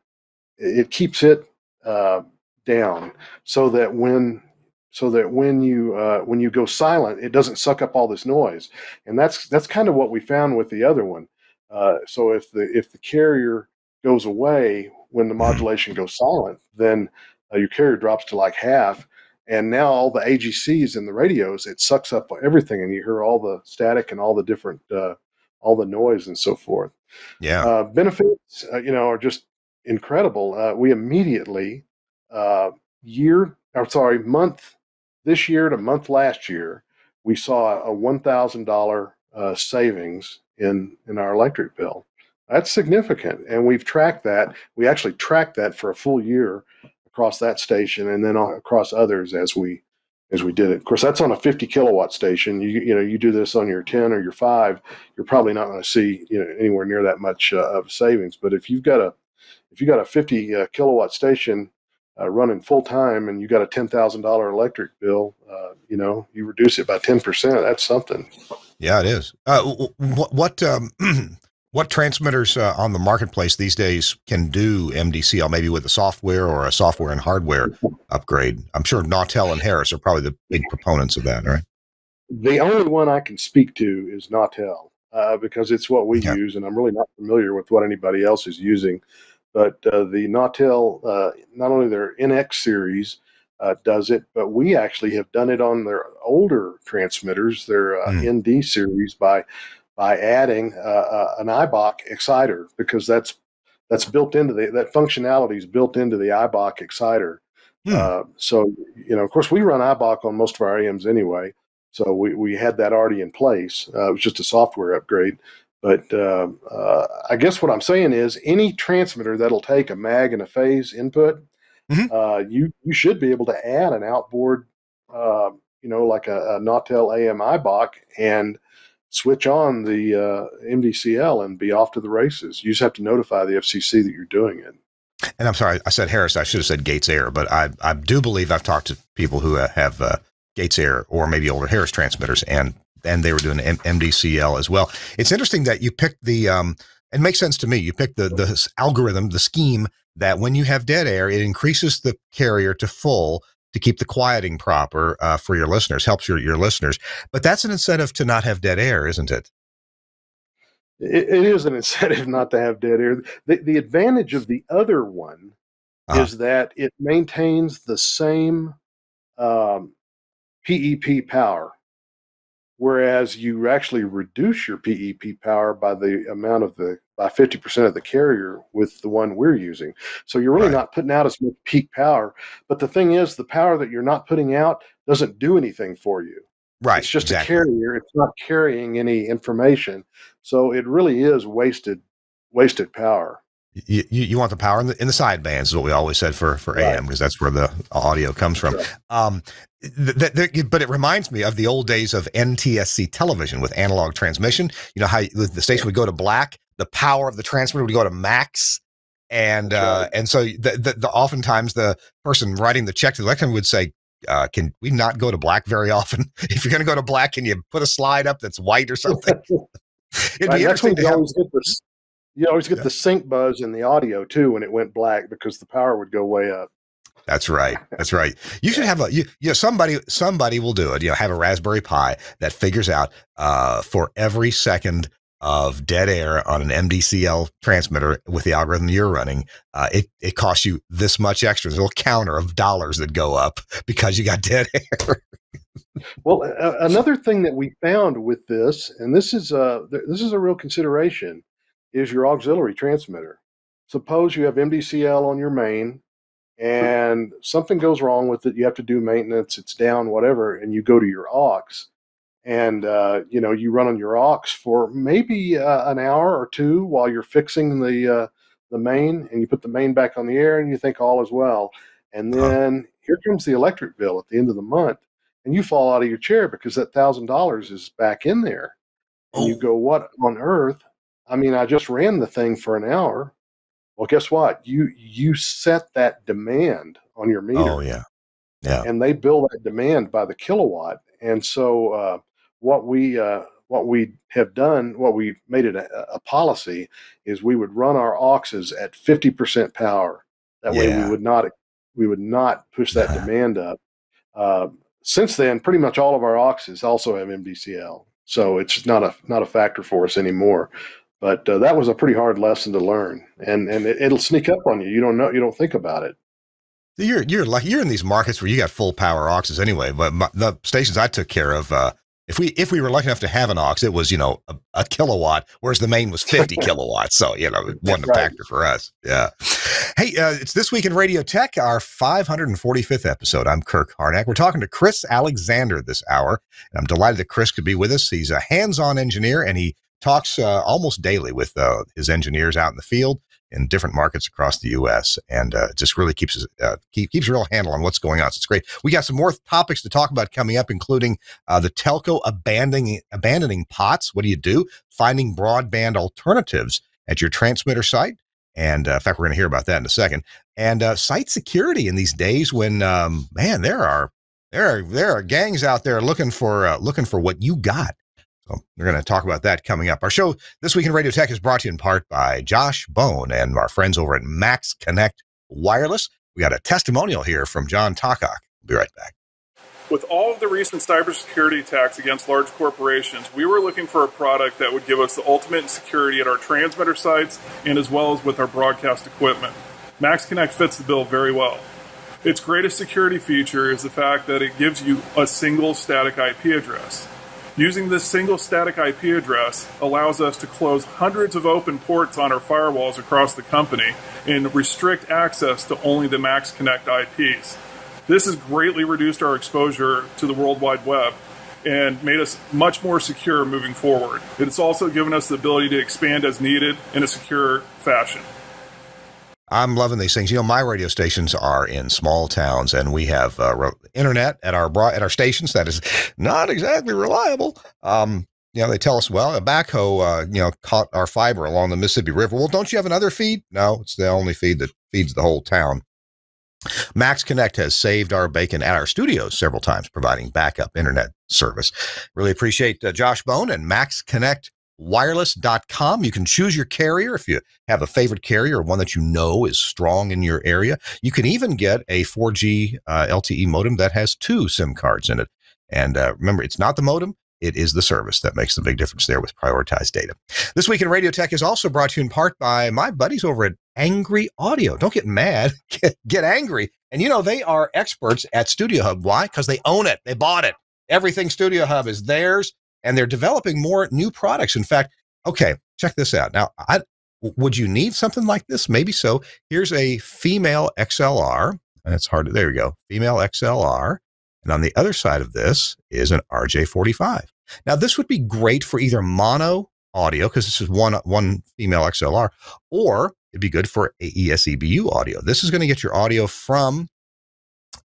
Speaker 3: it keeps it uh, down so that when so that when you uh, when you go silent, it doesn't suck up all this noise. And that's that's kind of what we found with the other one. Uh, so if the if the carrier goes away when the modulation goes silent, then uh, your carrier drops to like half, and now all the AGCs in the radios, it sucks up everything, and you hear all the static and all the different, uh, all the noise and so forth.
Speaker 1: Yeah.
Speaker 3: Uh, benefits, uh, you know, are just incredible. Uh, we immediately, uh, year, or sorry, month this year to month last year, we saw a one thousand dollar uh, savings in in our electric bill. That's significant, and we've tracked that. We actually tracked that for a full year across that station and then across others as we as we did it. Of course, that's on a 50 kilowatt station. You you know you do this on your 10 or your five, you're probably not going to see you know anywhere near that much uh, of savings. But if you've got a if you've got a 50 uh, kilowatt station uh, running full time and you got a ten thousand dollar electric bill, uh, you know you reduce it by 10 percent. That's something.
Speaker 1: Yeah, it is. Uh, what what um, what transmitters uh, on the marketplace these days can do MDCL, maybe with a software or a software and hardware upgrade? I'm sure Nautel and Harris are probably the big proponents of that, right?
Speaker 3: The only one I can speak to is Nautel uh, because it's what we yeah. use, and I'm really not familiar with what anybody else is using. But uh, the Nautel, uh, not only their NX series uh, does it, but we actually have done it on their older transmitters, their mm. ND series, by by adding uh, uh, an IBOC exciter because that's that's built into the that functionality is built into the IBOC exciter. Hmm. Uh, so you know, of course, we run IBOC on most of our AMs anyway. So we, we had that already in place. Uh, it was just a software upgrade. But uh, uh, I guess what I'm saying is any transmitter that'll take a mag and a phase input, mm-hmm. you you should be able to add an outboard, you know, like a, a Nautel AMI IBOC and switch on the uh, MDCL and be off to the races. You just have to notify the FCC that you're doing it.
Speaker 1: And I'm sorry, I said Harris. I should have said Gates Air, but I I do believe I've talked to people who uh, have uh, Gates Air or maybe older Harris transmitters, and and they were doing M- MDCL as well. It's interesting that you picked the. Um, it makes sense to me. You picked the the algorithm, the scheme that when you have dead air, it increases the carrier to full to keep the quieting proper uh, for your listeners, helps your, your listeners. But that's an incentive to not have dead air, isn't it?
Speaker 3: it, it is an incentive not to have dead air. The, the advantage of the other one uh-huh. is that it maintains the same um, PEP power, whereas you actually reduce your PEP power by the amount of the by 50% of the carrier with the one we're using. So you're really
Speaker 1: Right.
Speaker 3: not putting out as much peak power. But the thing is, the power that you're not putting out doesn't do anything for you.
Speaker 1: Right.
Speaker 3: It's just
Speaker 1: exactly.
Speaker 3: a carrier. It's not carrying any information. So it really is wasted wasted power.
Speaker 1: You, you, want the power in the in the side bands is what we always said for for
Speaker 3: Right.
Speaker 1: AM because that's where the audio comes from.
Speaker 3: Right.
Speaker 1: Um, th- th- but it reminds me of the old days of NTSC television with analog transmission. You know how you- the station would go to black, the power of the transmitter would go to max, and
Speaker 3: That's
Speaker 1: uh,
Speaker 3: right.
Speaker 1: and so the, the, the oftentimes the person writing the check to the electron would say. Uh, can we not go to black very often? if you're going to go to black, can you put a slide up that's white or something? It'd
Speaker 3: Right,
Speaker 1: be interesting to have.
Speaker 3: Always get this. You always get
Speaker 1: Yeah.
Speaker 3: the sync buzz in the audio too when it went black because the power would go way up.
Speaker 1: That's right. That's right. You should have a you, you know, somebody somebody will do it. You know, have a Raspberry Pi that figures out uh, for every second of dead air on an MDCL transmitter with the algorithm you're running, uh, it it costs you this much extra. There's a little counter of dollars that go up because you got dead air.
Speaker 3: Well, another thing that we found with this, and this is a this is a real consideration, is your auxiliary transmitter. Suppose you have MDCL on your main, and something goes wrong with it. You have to do maintenance. It's down, whatever, and you go to your aux, and uh, you know you run on your aux for maybe uh, an hour or two while you're fixing the uh, the main, and you put the main back on the air, and you think all is well, and
Speaker 1: Uh-huh.
Speaker 3: then here comes the electric bill at the end of the month and you fall out of your chair because that thousand dollars is back in there. And you
Speaker 1: Oh.
Speaker 3: go, what on earth? I mean, I just ran the thing for an hour. Well, guess what? You you set that demand on your meter,
Speaker 1: Oh yeah, yeah.
Speaker 3: and they bill that demand by the kilowatt. And so, uh, what we uh, what we have done, what we made it a, a policy, is we would run our auxes at fifty percent power. That way, we would not we would not push that
Speaker 1: Uh-huh.
Speaker 3: demand up. Uh, since then, pretty much all of our auxes also have MDCL, so it's not a not a factor for us anymore. But uh, that was a pretty hard lesson to learn, and and it, it'll sneak up on you. You don't know, you don't think about it.
Speaker 1: You're you're like you're in these markets where you got full power auxes anyway. But my, the stations I took care of, uh, if we if we were lucky enough to have an aux, it was you know a, a kilowatt, whereas the main was fifty kilowatts. So you know it wasn't a factor for us. Yeah. Hey, uh, it's this week in Radio Tech, our 545th episode. I'm Kirk Harnack. We're talking to Cris Alexander this hour, and I'm delighted that Cris could be with us. He's a hands-on engineer, and he talks uh, almost daily with uh, his engineers out in the field in different markets across the U.S. and uh, just really keeps uh, keep, keeps a real handle on what's going on. So it's great. We got some more topics to talk about coming up, including uh, the telco abandoning abandoning POTS. What do you do? Finding broadband alternatives at your transmitter site. And uh, in fact, we're going to hear about that in a second. And uh, site security in these days when, um, man, there are there are there are gangs out there looking for uh, looking for what you got. So we're going to talk about that coming up. Our show this week in Radio Tech is brought to you in part by Josh Bone and our friends over at MaxxKonnect Wireless. We got a testimonial here from John Takak. We'll be right back.
Speaker 5: With all of the recent cybersecurity attacks against large corporations, we were looking for a product that would give us the ultimate security at our transmitter sites and as well as with our broadcast equipment. MaxxKonnect fits the bill very well. Its greatest security feature is the fact that it gives you a single static IP address. Using this single static IP address allows us to close hundreds of open ports on our firewalls across the company and restrict access to only the MaxxKonnect IPs. This has greatly reduced our exposure to the World Wide Web and made us much more secure moving forward. It's also given us the ability to expand as needed in a secure fashion.
Speaker 1: I'm loving these things. You know, my radio stations are in small towns, and we have uh, internet at our at our stations that is not exactly reliable. Um, you know, they tell us, well, a backhoe, uh, you know, caught our fiber along the Mississippi River. Well, don't you have another feed? No, it's the only feed that feeds the whole town. MaxxKonnect has saved our bacon at our studios several times, providing backup internet service. Really appreciate uh, Josh Bone and MaxxKonnect wireless.com. You can choose your carrier if you have a favorite carrier or one that you know is strong in your area. You can even get a 4G uh, LTE modem that has two SIM cards in it. And uh, remember, it's not the modem. It is the service that makes the big difference there with prioritized data. This week in Radio Tech is also brought to you in part by my buddies over at Angry Audio. Don't get mad, get, get angry. And you know, they are experts at Studio Hub. Why? Because they own it, they bought it. Everything Studio Hub is theirs, and they're developing more new products. In fact, okay, check this out. Now, I, would you need something like this? Maybe so. Here's a female XLR. It's hard to, there we go, female XLR. And on the other side of this is an RJ45. Now, this would be great for either mono audio, because this is one, one female XLR, or it'd be good for AES EBU audio. This is going to get your audio from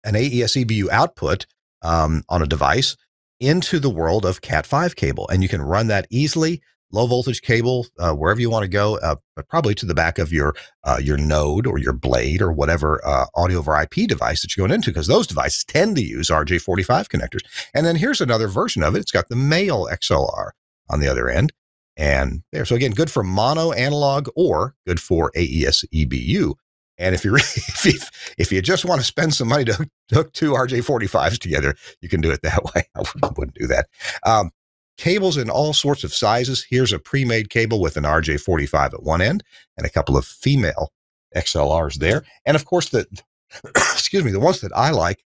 Speaker 1: an AES EBU output um, on a device into the world of Cat5 cable. And you can run that easily low voltage cable uh, wherever you want to go, uh, but probably to the back of your uh, your node or your blade or whatever uh, audio over IP device that you're going into, because those devices tend to use RJ45 connectors. And then here's another version of it. It's got the male XLR on the other end. And there, so again, good for mono analog or good for AES EBU. And if you if if you just want to spend some money to hook two RJ45s together, you can do it that way. I wouldn't, do that. Um, cables in all sorts of sizes. Here's a pre-made cable with an RJ45 at one end and a couple of female XLRs there. And of course, the excuse me, the ones that I like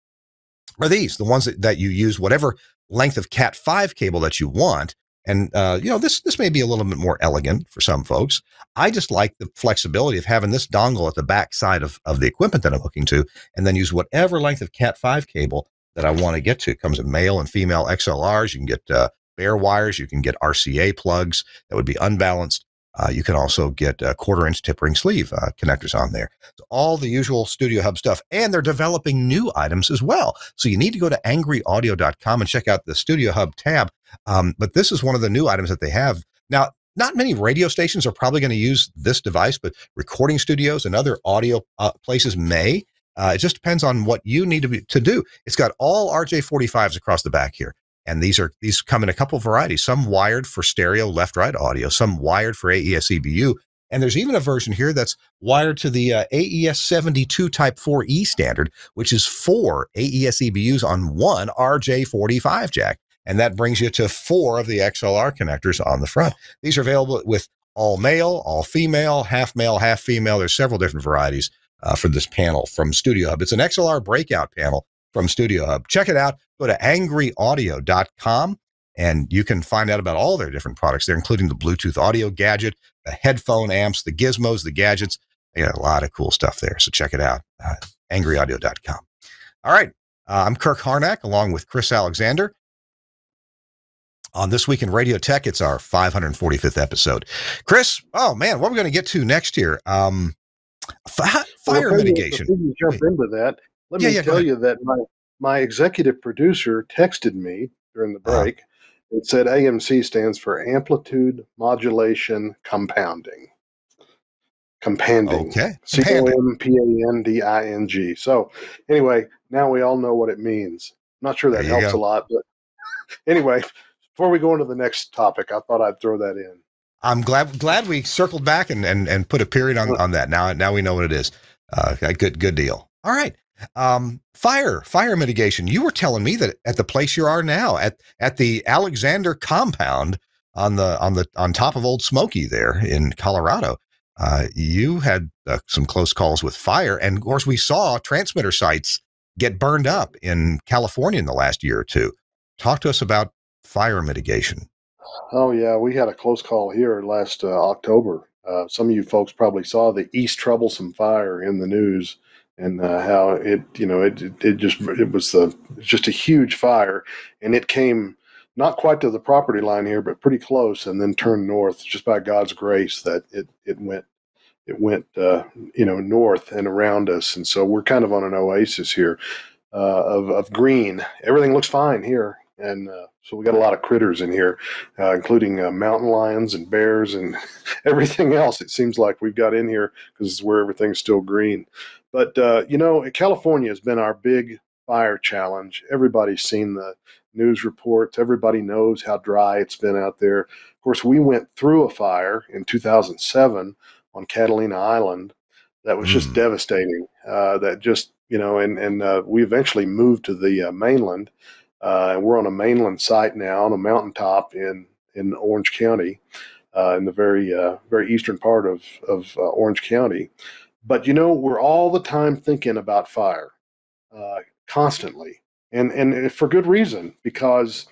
Speaker 1: are these, the ones that, that you use whatever length of Cat5 cable that you want. And uh, you know, this this may be a little bit more elegant for some folks. I just like the flexibility of having this dongle at the back side of, of the equipment that I'm hooking to, and then use whatever length of Cat5 cable that I want to get to. It comes in male and female XLRs. You can get uh, bare wires. You can get RCA plugs that would be unbalanced. Uh, you can also get uh, quarter inch tip ring sleeve uh, connectors on there. So all the usual Studio Hub stuff. And they're developing new items as well. So you need to go to angryaudio.com and check out the Studio Hub tab. Um, but this is one of the new items that they have. Now, not many radio stations are probably going to use this device, but recording studios and other audio uh, places may. Uh, it just depends on what you need to, be, to do. It's got all RJ45s across the back here. And these are these come in a couple varieties, some wired for stereo left right audio, some wired for AES EBU. And there's even a version here that's wired to the uh, AES 72 Type 4E standard, which is four AES EBUs on one RJ45 jack. And that brings you to four of the XLR connectors on the front. These are available with all male, all female, half male, half female. There's several different varieties uh, for this panel from Studio Hub. It's an XLR breakout panel from Studio Hub. Check it out. Go to angryaudio.com and you can find out about all their different products there, including the Bluetooth audio gadget, the headphone amps, the gizmos, the gadgets. They got a lot of cool stuff there. So check it out. Uh, angryaudio.com. All right. Uh, I'm Kirk Harnack along with Cris Alexander. On This Week in Radio Tech, it's our 545th episode. Cris, oh man, what are we going to get to next year? Um, fire well, mitigation.
Speaker 3: Jump into that, let yeah, me yeah, tell you that my, my executive producer texted me during the uh-huh. break uh-huh. and said AMC stands for Amplitude Modulation Compounding. Companding.
Speaker 1: Okay.
Speaker 3: C O M P A N D I N G. So, anyway, now we all know what it means. I'm not sure that helps go. a lot, but anyway, before we go into the next topic, I thought I'd throw that in.
Speaker 1: I'm glad glad we circled back and, and, and put a period on, on that. Now now we know what it is. Uh, good good deal. All right. Um, fire, fire mitigation. You were telling me that at the place you are now, at at the Alexander compound on the on the on top of Old Smoky there in Colorado, uh, you had uh, some close calls with fire, and of course we saw transmitter sites get burned up in California in the last year or two. Talk to us about fire mitigation.
Speaker 3: Oh yeah, we had a close call here last uh, October. Uh, some of you folks probably saw the East Troublesome fire in the news and uh, how it you know it it just it was the just a huge fire and it came not quite to the property line here but pretty close and then turned north just by God's grace that it it went it went uh, you know north and around us and so we're kind of on an oasis here uh, of of green everything looks fine here and uh, so we got a lot of critters in here, uh, including uh, mountain lions and bears and everything else. It seems like we've got in here because it's where everything's still green. But uh, you know, California has been our big fire challenge. Everybody's seen the news reports. Everybody knows how dry it's been out there. Of course, we went through a fire in 2007 on Catalina Island that was just mm. devastating. Uh, that just you know, and and uh, we eventually moved to the uh, mainland, uh, and we're on a mainland site now on a mountaintop in in Orange County, uh, in the very very eastern part of of Orange County. But you know, we're all the time thinking about fire, uh, constantly, and and for good reason because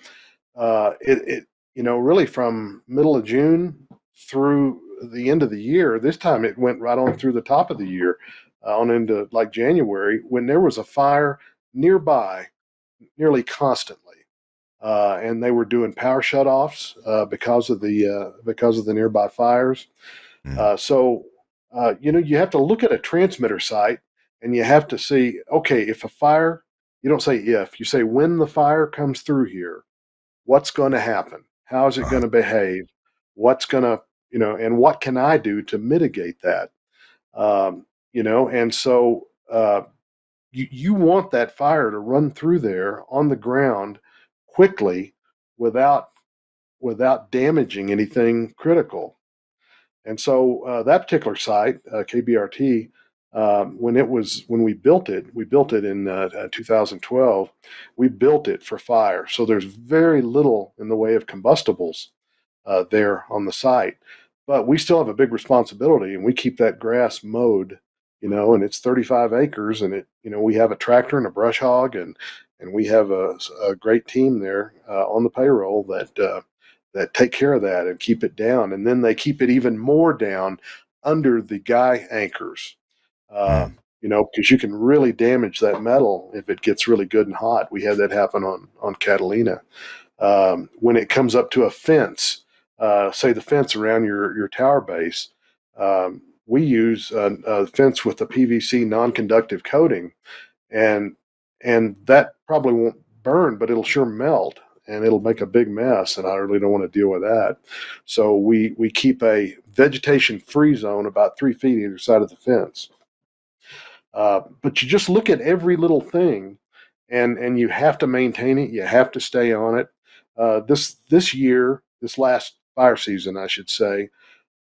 Speaker 3: uh, it, it you know really from middle of June through the end of the year. This time it went right on through the top of the year, uh, on into like January, when there was a fire nearby, nearly constantly. Uh, and they were doing power shutoffs uh, because of the uh, because of the nearby fires. Mm. so you know you have to look at a transmitter site and you have to see okay if a fire you don't say if you say when the fire comes through here what's going to happen? How is it going to behave? What's going to you know and what can i do to mitigate that? Um, you know and so uh, you, you want that fire to run through there on the ground quickly without without damaging anything critical and so uh, that particular site uh, kbrt um, when it was when we built it, we built it in uh, uh 2012. We built it for fire, so there's very little in the way of combustibles uh, there on the site. But we still have a big responsibility, and we keep that grass mowed, you know. And it's 35 acres, and it, you know, we have a tractor and a brush hog, and and we have a, a great team there uh, on the payroll that that take care of that and keep it down. And then they keep it even more down under the guy anchors uh, you know, because you can really damage that metal if it gets really good and hot. We had that happen on on Catalina. Um, when it comes up to a fence, uh, say the fence around your your tower base, um, we use a, a, fence with a PVC non-conductive coating, and and that probably won't burn, but it'll sure melt and it'll make a big mess. And I really don't want to deal with that. So we we keep a vegetation free zone about three feet either side of the fence. Uh, but you just look at every little thing, and and you have to maintain it. You have to stay on it. Uh, this this year, this last fire season, I should say,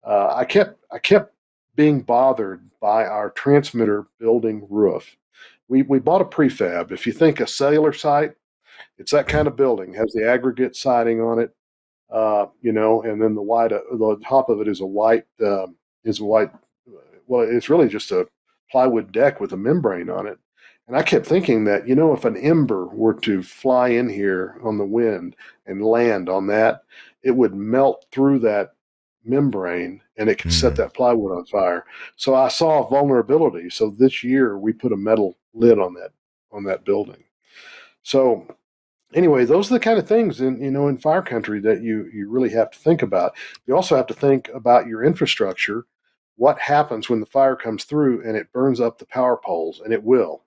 Speaker 3: uh, I kept I kept being bothered by our transmitter building roof. We we bought a prefab. If you think a cellular site, it's that kind of building. Has the aggregate siding on it, uh, you know, and then the white uh, the top of it is a white um, is a white. Well, it's really just a plywood deck with a membrane on it. And I kept thinking that, you know, if an ember were to fly in here on the wind and land on that, it would melt through that membrane and it could mm. set that plywood on fire. So I saw a vulnerability. So this year we put a metal lid on that on that building. So anyway, those are the kind of things in you know in fire country that you you really have to think about. You also have to think about your infrastructure what happens when the fire comes through and it burns up the power poles, and it will.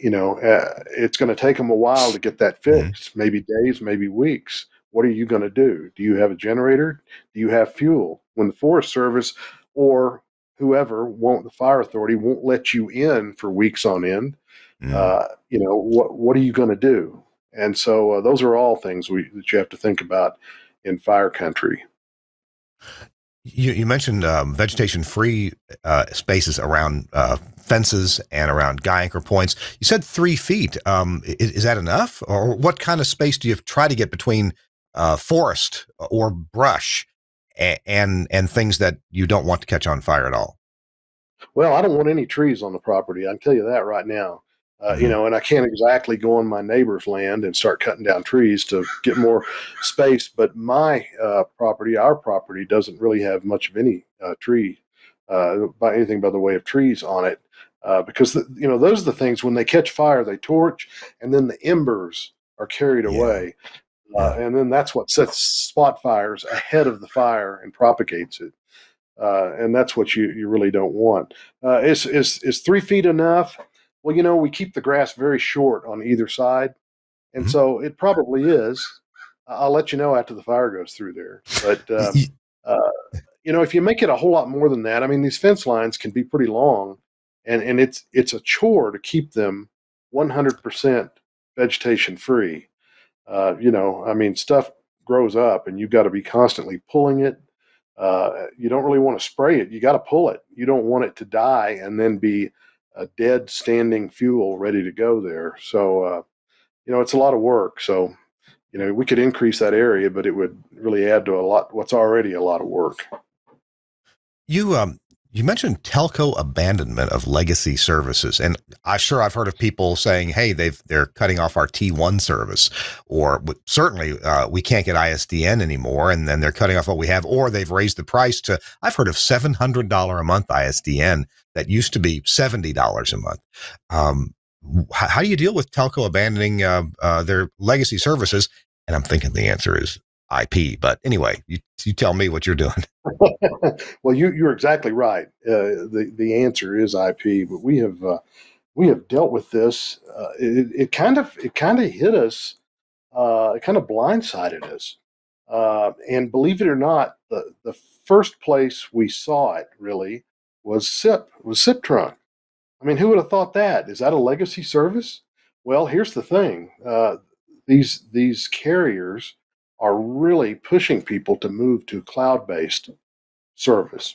Speaker 3: You know, uh, it's going to take them a while to get that mm-hmm. fixed, mm-hmm. maybe days, maybe weeks. What are you going to do? Do you have a generator? Do you have fuel? When the Forest Service or whoever won't the fire authority won't let you in for weeks on end, mm-hmm. uh, you know what what are you going to do? And so uh, those are all things we, that you have to think about in fire country.
Speaker 1: You, you mentioned um, vegetation free uh, spaces around uh, fences and around guy anchor points. You said three feet. Um, is, is, that enough? Or what kind of space do you try to get between uh, forest or brush and, and, and things that you don't want to catch on fire at all?
Speaker 3: Well, I don't want any trees on the property. I can tell you that right now. Uh, you mm-hmm. know, and I can't exactly go on my neighbor's land and start cutting down trees to get more space. But my uh, property, our property, doesn't really have much of any uh, tree, uh, by anything by the way of trees on it, uh, because the, you know those are the things when they catch fire, they torch, and then the embers are carried yeah. away, uh, and then that's what sets spot fires ahead of the fire and propagates it. and that's what you, you really don't want. is, is is three feet enough? Well, you know, we keep the grass very short on either side. And mm-hmm. so it probably is. I'll let you know after the fire goes through there. But, uh, uh, you know, if you make it a whole lot more than that, I mean, these fence lines can be pretty long and, and it's, it's a chore to keep them 100% vegetation free. Uh, you know, I mean, stuff grows up and you've got to be constantly pulling it. Uh, you don't really want to spray it. You got to pull it. You don't want it to die and then be a dead standing fuel ready to go there. So, uh, you know, it's a lot of work. So, you know, we could increase that area, but it would really add to a lot what's already a lot of work.
Speaker 1: You um you mentioned telco abandonment of legacy services, and I'm sure I've heard of people saying, "Hey, they've they're cutting off our T1 service," or certainly uh, we can't get ISDN anymore, and then they're cutting off what we have, or they've raised the price to. I've heard of seven hundred dollar a month ISDN that used to be seventy dollars a month. Um, how, do you deal with telco abandoning uh, uh, their legacy services? And I'm thinking the answer is IP. But anyway, you, you tell me what you're doing.
Speaker 3: well, you, you're exactly right. Uh, the the answer is IP. But we have uh, we have dealt with this. Uh, it, it, kind of it kind of hit us. Uh, it kind of blindsided us. Uh, and believe it or not, the the first place we saw it really was SIP was SIP trunk. I mean, who would have thought that? Is that a legacy service? Well, here's the thing: uh, these these carriers are really pushing people to move to cloud based service.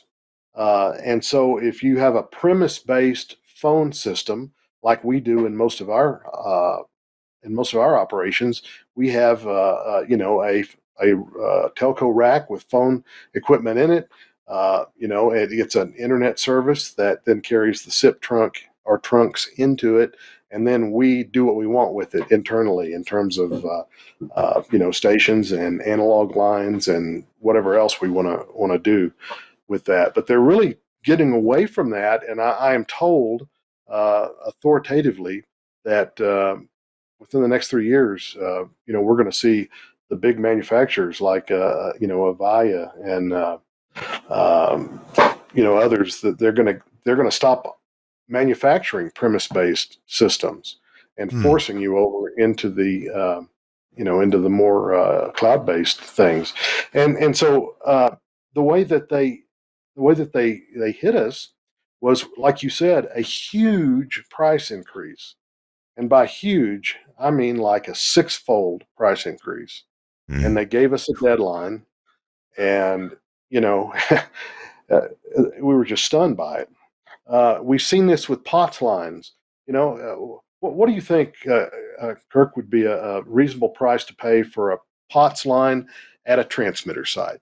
Speaker 3: Uh, and so, if you have a premise based phone system like we do in most of our uh, in most of our operations, we have uh, uh you know a a uh, telco rack with phone equipment in it. Uh, you know, it, it's an internet service that then carries the SIP trunk or trunks into it and then we do what we want with it internally in terms of uh, uh, you know stations and analog lines and whatever else we want to want to do with that. But they're really getting away from that, and I, I am told uh, authoritatively that uh, within the next three years, uh, you know, we're going to see the big manufacturers like uh, you know Avaya and um, you know others that they're going to they're going to stop manufacturing premise-based systems and mm. forcing you over into the uh, you know into the more uh, cloud-based things and and so uh, the way that they the way that they they hit us was like you said a huge price increase and by huge i mean like a six-fold price increase mm. and they gave us a deadline and you know uh, we were just stunned by it uh, we've seen this with POTS lines. You know, uh, what, what, do you think, uh, uh, Kirk, would be a, a, reasonable price to pay for a POTS line at a transmitter site?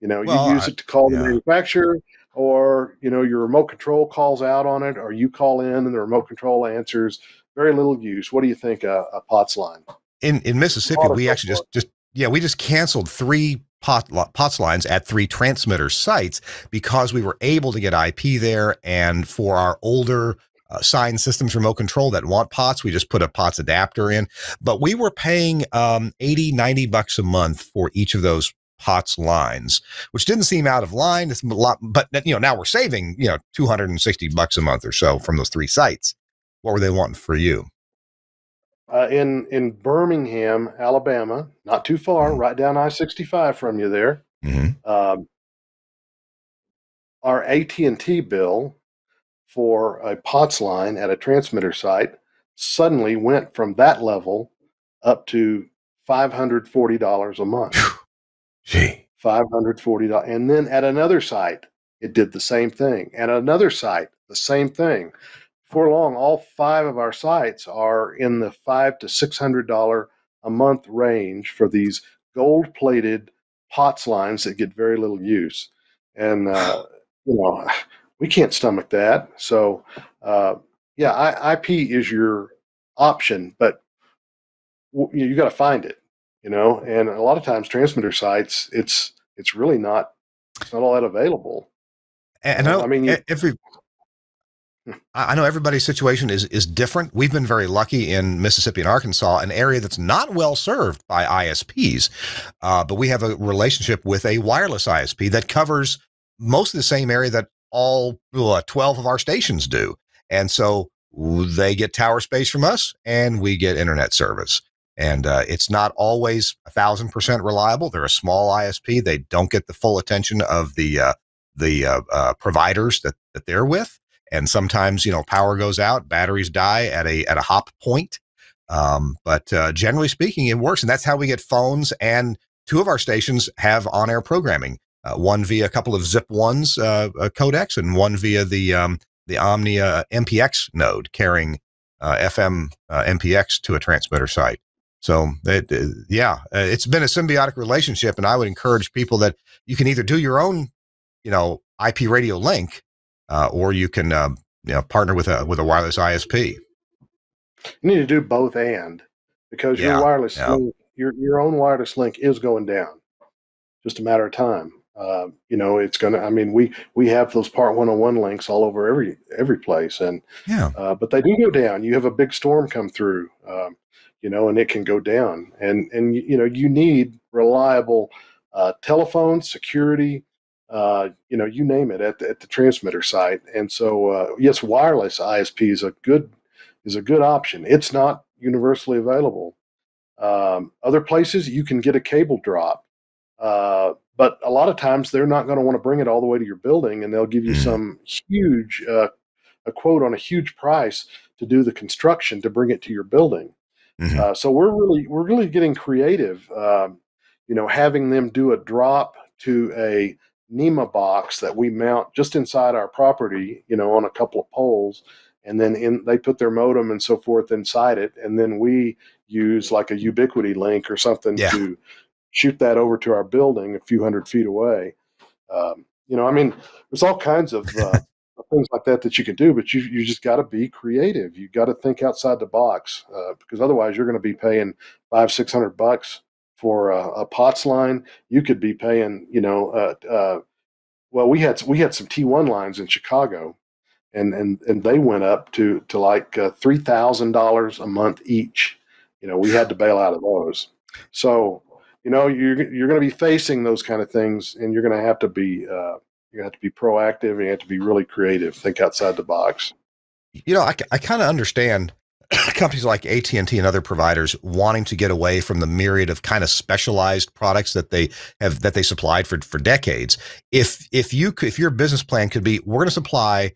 Speaker 3: You know, well, you use I, it to call yeah. the manufacturer, or you know, your remote control calls out on it, or you call in and the remote control answers. Very little use. What do you think a, a POTS line?
Speaker 1: In in Mississippi, we actually just just yeah, we just canceled three POTS lines at three transmitter sites because we were able to get IP there. And for our older uh, Sine systems remote control that want POTS, we just put a POTS adapter in. But we were paying um, 80, 90 bucks a month for each of those POTS lines, which didn't seem out of line. It's a lot, but you know, now we're saving, you know, 260 bucks a month or so from those three sites. What were they wanting for you?
Speaker 3: Uh, in in Birmingham, Alabama, not too far, mm-hmm. right down I sixty five from you there. Mm-hmm. Um, our AT and T bill for a POTS line at a transmitter site suddenly went from that level up to five hundred forty dollars a month.
Speaker 1: Gee,
Speaker 3: five hundred forty dollars, and then at another site, it did the same thing. At another site, the same thing before long, all five of our sites are in the five to six hundred dollar a month range for these gold plated POTS lines that get very little use. And uh, you know, we can't stomach that. So uh, yeah, I, IP is your option, but you, you got to find it. You know, and a lot of times transmitter sites, it's it's really not it's not all that available.
Speaker 1: And I, I mean, every I know everybody's situation is is different. We've been very lucky in Mississippi and Arkansas, an area that's not well served by ISPs, uh, but we have a relationship with a wireless ISP that covers most of the same area that all uh, 12 of our stations do. And so they get tower space from us and we get internet service. And uh, it's not always a thousand percent reliable. They're a small ISP. They don't get the full attention of the uh, the uh, uh, providers that, that they're with and sometimes you know power goes out, batteries die at a at a hop point. Um, but uh, generally speaking, it works, and that's how we get phones. And two of our stations have on-air programming. Uh, one via a couple of Z/IP Ones uh, uh codecs, and one via the um, the Omnia MPX node carrying uh, FM uh, MPX to a transmitter site. So, it, yeah, it's been a symbiotic relationship, and I would encourage people that you can either do your own, you know, IP radio link uh, or you can uh, you know, partner with a with a wireless ISP.
Speaker 3: You need to do both and because
Speaker 1: Yeah,
Speaker 3: your wireless
Speaker 1: yeah.
Speaker 3: link, your your own wireless link is going down. Just a matter of time. Uh, you know, it's gonna. I mean, we we have those Part 101 links all over every every place, and
Speaker 1: Yeah.
Speaker 3: uh, but they do go down. You have a big storm come through, um, you know, and it can go down. And and you know, you need reliable uh, telephone security. Uh, you know, you name it at the, at the transmitter site. And so, uh, yes, wireless ISP is a good is a good option. It's not universally available. Um, other places you can get a cable drop, uh, but a lot of times they're not going to want to bring it all the way to your building, and they'll give you
Speaker 1: Mhm.
Speaker 3: some huge uh, a quote on a huge price to do the construction to bring it to your building.
Speaker 1: Mhm.
Speaker 3: Uh, so we're really we're really getting creative. Um, you know, having them do a drop to a NEMA box that we mount just inside our property. You know, on a couple of poles, and then in they put their modem and so forth inside it, and then we use like a Ubiquiti link or something
Speaker 1: Yeah.
Speaker 3: to shoot that over to our building a few hundred feet away. Um, you know, I mean, there's all kinds of uh, things like that that you can do, but you you just got to be creative. You got to think outside the box uh, because otherwise you're going to be paying five six hundred bucks for a, a POTS line. You could be paying, you know, uh, uh, well, we had we had some T1 lines in Chicago, and and and they went up to to like uh, three thousand dollars a month each. You know, we had to bail out of those. So you know, you're you're going to be facing those kind of things, and you're going to have to be uh, you have to be proactive. And you have to be really creative. Think outside the box.
Speaker 1: you know, I, I kind of understand companies like AT&T and other providers wanting to get away from the myriad of kind of specialized products that they have that they supplied for for decades. If if you if your business plan could be, we're going to supply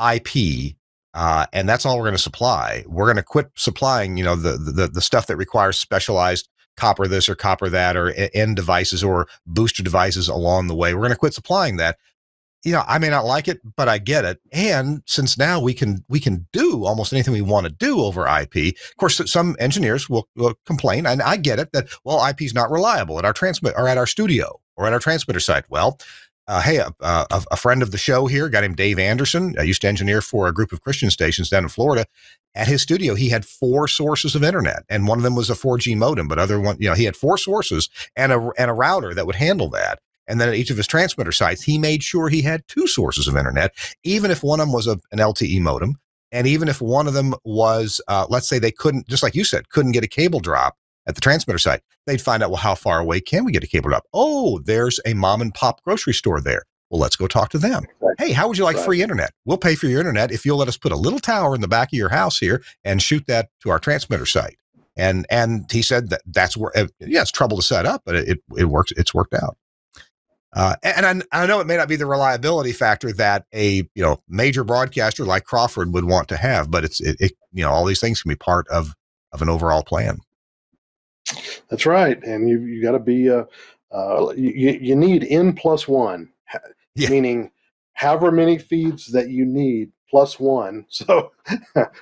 Speaker 1: IP. Uh, and that's all we're going to supply. We're going to quit supplying, you know, the, the the stuff that requires specialized copper this or copper that or end devices or booster devices along the way. We're going to quit supplying that you know, I may not like it, but I get it. And since now we can we can do almost anything we want to do over IP. Of course, some engineers will, will complain, and I get it that well, IP is not reliable at our transmit or at our studio or at our transmitter site. Well, uh, hey, a, friend of the show here, guy named Dave Anderson, I used to engineer for a group of Christian stations down in Florida. At his studio, he had four sources of internet, and one of them was a 4G modem. But other one, you know, he had four sources and a and a router that would handle that. And then at each of his transmitter sites, he made sure he had two sources of internet, even if one of them was a, an LTE modem. And even if one of them was, uh, let's say they couldn't, just like you said, couldn't get a cable drop at the transmitter site, they'd find out, well, how far away can we get a cable drop? Oh, there's a mom and pop grocery store there. Well, let's go talk to them. Hey, how would you like free internet? We'll pay for your internet if you'll let us put a little tower in the back of your house here and shoot that to our transmitter site. And and he said that that's where uh, yeah, it's trouble to set up, but it it works. It's worked out. Uh, and I, I know it may not be the reliability factor that a you know major broadcaster like Crawford would want to have, but it's it, it you know all these things can be part of of an overall plan.
Speaker 3: That's right, and you you got to be uh, uh, you you need n plus one,
Speaker 1: Yeah.
Speaker 3: meaning however many feeds that you need plus one. So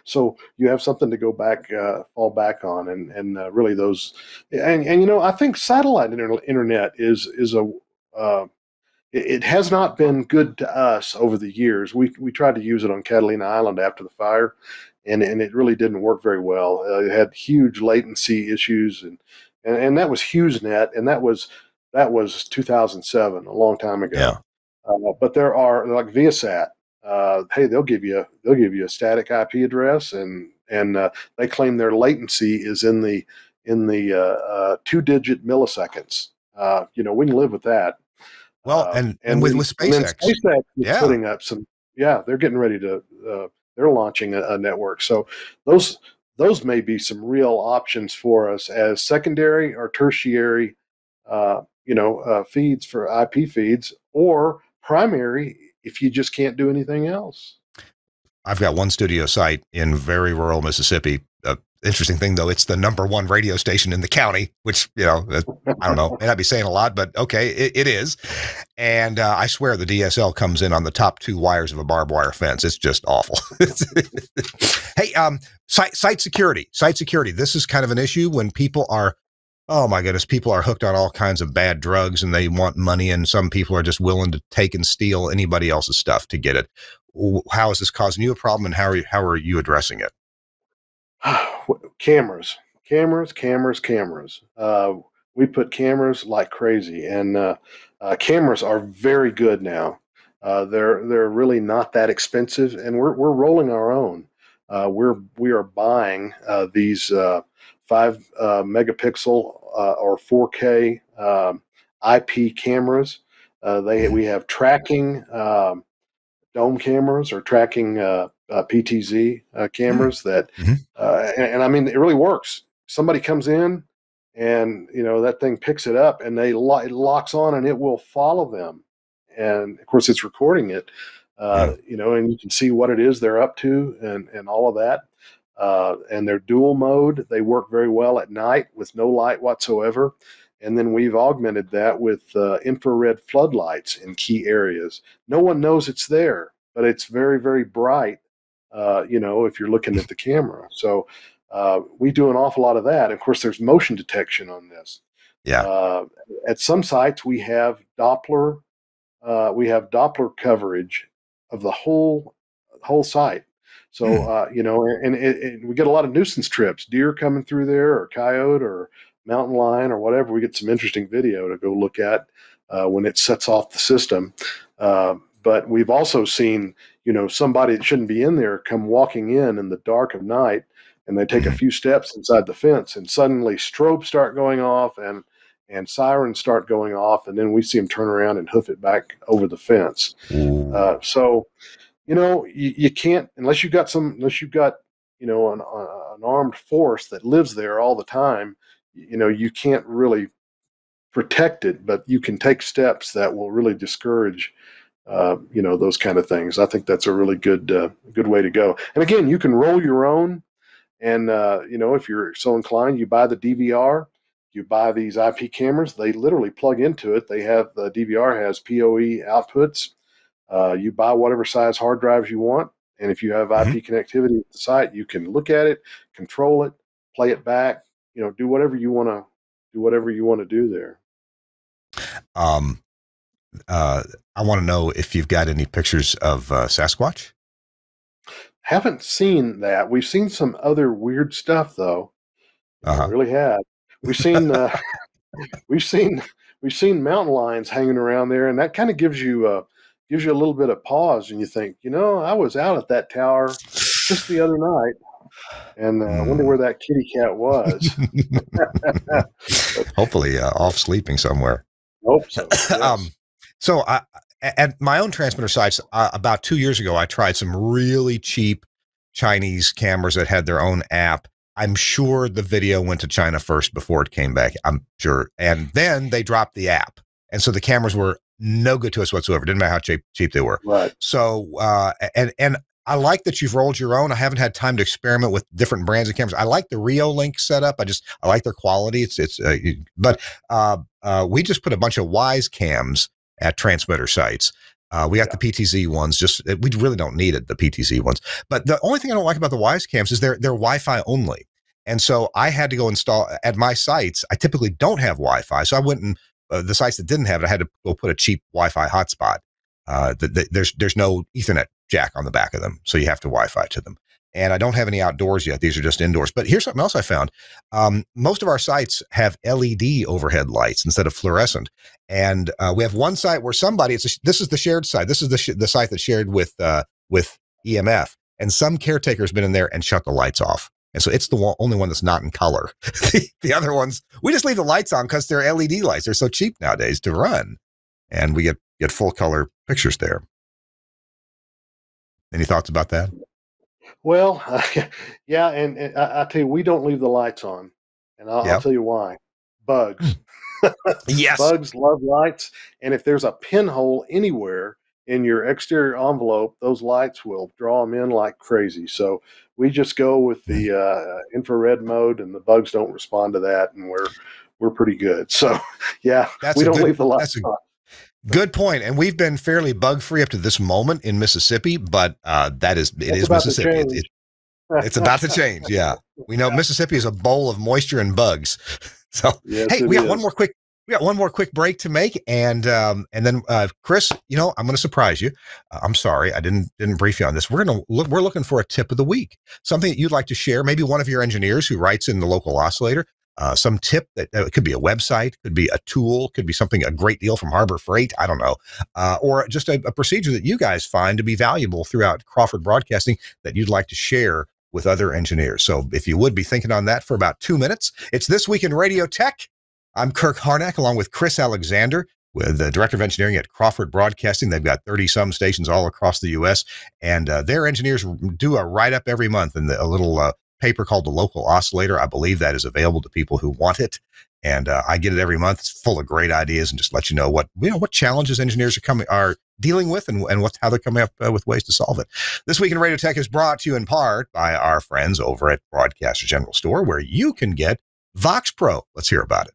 Speaker 3: so you have something to go back uh, fall back on, and and uh, really those and and you know I think satellite inter- internet is is a uh, it, it has not been good to us over the years. We we tried to use it on Catalina Island after the fire, and and it really didn't work very well. Uh, it had huge latency issues, and and, and that was HughesNet, and that was that was 2007, a long time ago.
Speaker 1: Yeah.
Speaker 3: Uh, but there are like Viasat. Uh, hey, they'll give you they'll give you a static IP address, and and uh, they claim their latency is in the in the uh, uh, two digit milliseconds. Uh, you know, we can live with that.
Speaker 1: Well,
Speaker 3: Uh,
Speaker 1: and and with with SpaceX,
Speaker 3: SpaceX is
Speaker 1: Yeah.
Speaker 3: putting up some. Yeah, they're getting ready to. Uh, they're launching a, a network. So those those may be some real options for us as secondary or tertiary, uh, you know, uh, feeds for IP feeds, or primary if you just can't do anything else.
Speaker 1: I've got one studio site in very rural Mississippi. Interesting thing though, it's the number one radio station in the county, which you know I don't know, may not be saying a lot, but okay, it, it is. And uh, I swear the DSL comes in on the top two wires of a barbed wire fence. It's just awful. hey, um, site site security, site security. This is kind of an issue when people are oh my goodness, people are hooked on all kinds of bad drugs and they want money, and some people are just willing to take and steal anybody else's stuff to get it. How is this causing you a problem, and how are you, how are you addressing it?
Speaker 3: cameras, cameras, cameras, cameras. Uh, we put cameras like crazy, and uh, uh, cameras are very good now. Uh, they're they're really not that expensive, and we're we're rolling our own. Uh, we're we are buying uh, these five megapixel or 4K um, IP cameras. they we have tracking um, dome cameras or tracking PTZ cameras that, mm-hmm. and, and I mean it really works. Somebody comes in and you know that thing picks it up and they lo- it locks on and it will follow them and of course it's recording it uh, yeah. you know and you can see what it is they're up to and and all of that uh, and they're dual mode they work very well at night with no light whatsoever and then we've augmented that with uh, infrared floodlights in key areas no one knows it's there but it's very very bright uh, you know if you're looking at the camera so uh, we do an awful lot of that. Of course, there's motion detection on this.
Speaker 1: Yeah.
Speaker 3: Uh, at some sites, we have Doppler. Uh, we have Doppler coverage of the whole whole site. So hmm. uh, you know, and, and, and, we get a lot of nuisance trips, deer coming through there, or coyote, or mountain lion, or whatever. We get some interesting video to go look at uh, when it sets off the system. Uh, but we've also seen, you know, somebody that shouldn't be in there come walking in in the dark of night and they take a few steps inside the fence and suddenly strobes start going off and and sirens start going off and then we see them turn around and hoof it back over the fence. Uh, so you know you, you, can't unless you've got some unless you've got you know an, an armed force that lives there all the time you know you can't really protect it but you can take steps that will really discourage uh, you know those kind of things i think that's a really good uh, good way to go and again you can roll your own and uh, you know, if you're so inclined, you buy the DVR. You buy these IP cameras. They literally plug into it. They have the DVR has PoE outputs. Uh, you buy whatever size hard drives you want, and if you have mm-hmm. IP connectivity at the site, you can look at it, control it, play it back. You know, do whatever you want to do. Whatever you want to do there.
Speaker 1: Um, uh, I want to know if you've got any pictures of uh, Sasquatch.
Speaker 3: Haven't seen that. We've seen some other weird stuff though. Uh-huh. really have. We've seen uh, we've seen we've seen mountain lions hanging around there, and that kind of gives you uh, gives you a little bit of pause, and you think, you know, I was out at that tower just the other night, and uh, I wonder hmm. where that kitty cat was.
Speaker 1: Hopefully, uh, off sleeping somewhere.
Speaker 3: Hope so. Yes. um,
Speaker 1: so I, at my own transmitter sites, uh, about two years ago, I tried some really cheap Chinese cameras that had their own app. I'm sure the video went to China first before it came back. I'm sure. And then they dropped the app. And so the cameras were no good to us whatsoever. Didn't matter how cheap, cheap they were.
Speaker 3: Right.
Speaker 1: So, uh, and, and I like that you've rolled your own. I haven't had time to experiment with different brands of cameras. I like the Reolink setup. I just, I like their quality. It's, it's, uh, but, uh, uh, we just put a bunch of Wyze cams at transmitter sites. Uh, we got yeah. the PTZ ones. Just we really don't need it, the PTZ ones. But the only thing I don't like about the Wyze cams is they're they're Wi-Fi only, and so I had to go install at my sites. I typically don't have Wi-Fi, so I went and uh, the sites that didn't have it, I had to go put a cheap Wi-Fi hotspot. Uh, the, the, there's there's no Ethernet jack on the back of them, so you have to Wi-Fi to them and I don't have any outdoors yet. These are just indoors. But here's something else I found. Um, most of our sites have LED overhead lights instead of fluorescent. And uh, we have one site where somebody, it's a, this is the shared site. This is the, the site that's shared with, uh, with EMF. And some caretaker's been in there and shut the lights off. And so it's the only one that's not in color. the, the other ones, we just leave the lights on because they're LED lights. They're so cheap nowadays to run. And we get, get full color pictures there. Any thoughts about that?
Speaker 3: Well, uh, yeah, and, and I, I, tell you, we don't leave the lights on, and I'll, yep. I'll tell you why. Bugs.
Speaker 1: Hmm. yes.
Speaker 3: Bugs love lights, and if there's a pinhole anywhere in your exterior envelope, those lights will draw them in like crazy. So we just go with the hmm. uh, infrared mode, and the bugs don't respond to that, and we're we're pretty good. So yeah, that's we don't good, leave the lights a, on.
Speaker 1: Good point. And we've been fairly bug free up to this moment in Mississippi, but uh, that is it it's is Mississippi. It, it, it's about to change. Yeah, we know Mississippi is a bowl of moisture and bugs. So
Speaker 3: Yes,
Speaker 1: hey, we got one more quick. We got one more quick break to make, and um, and then uh, Cris, you know, I'm going to surprise you. Uh, I'm sorry, I didn't didn't brief you on this. We're going to look. We're looking for a tip of the week, something that you'd like to share. Maybe one of your engineers who writes in the local oscillator. Uh, some tip that uh, it could be a website, could be a tool, could be something a great deal from Harbor Freight. I don't know, uh, or just a, a procedure that you guys find to be valuable throughout Crawford Broadcasting that you'd like to share with other engineers. So if you would be thinking on that for about two minutes, it's this week in Radio Tech. I'm Kirk Harnack along with Cris Alexander with the director of engineering at Crawford Broadcasting. They've got 30 some stations all across the U.S. And uh, their engineers do a write up every month in the, a little uh, paper called the Local Oscillator. I believe that is available to people who want it. And uh, I get it every month. It's full of great ideas and just let you know what you know what challenges engineers are coming are dealing with and, and what how they're coming up uh, with ways to solve it. This week in Radio Tech is brought to you in part by our friends over at Broadcaster General Store, where you can get Vox Pro. Let's hear about it.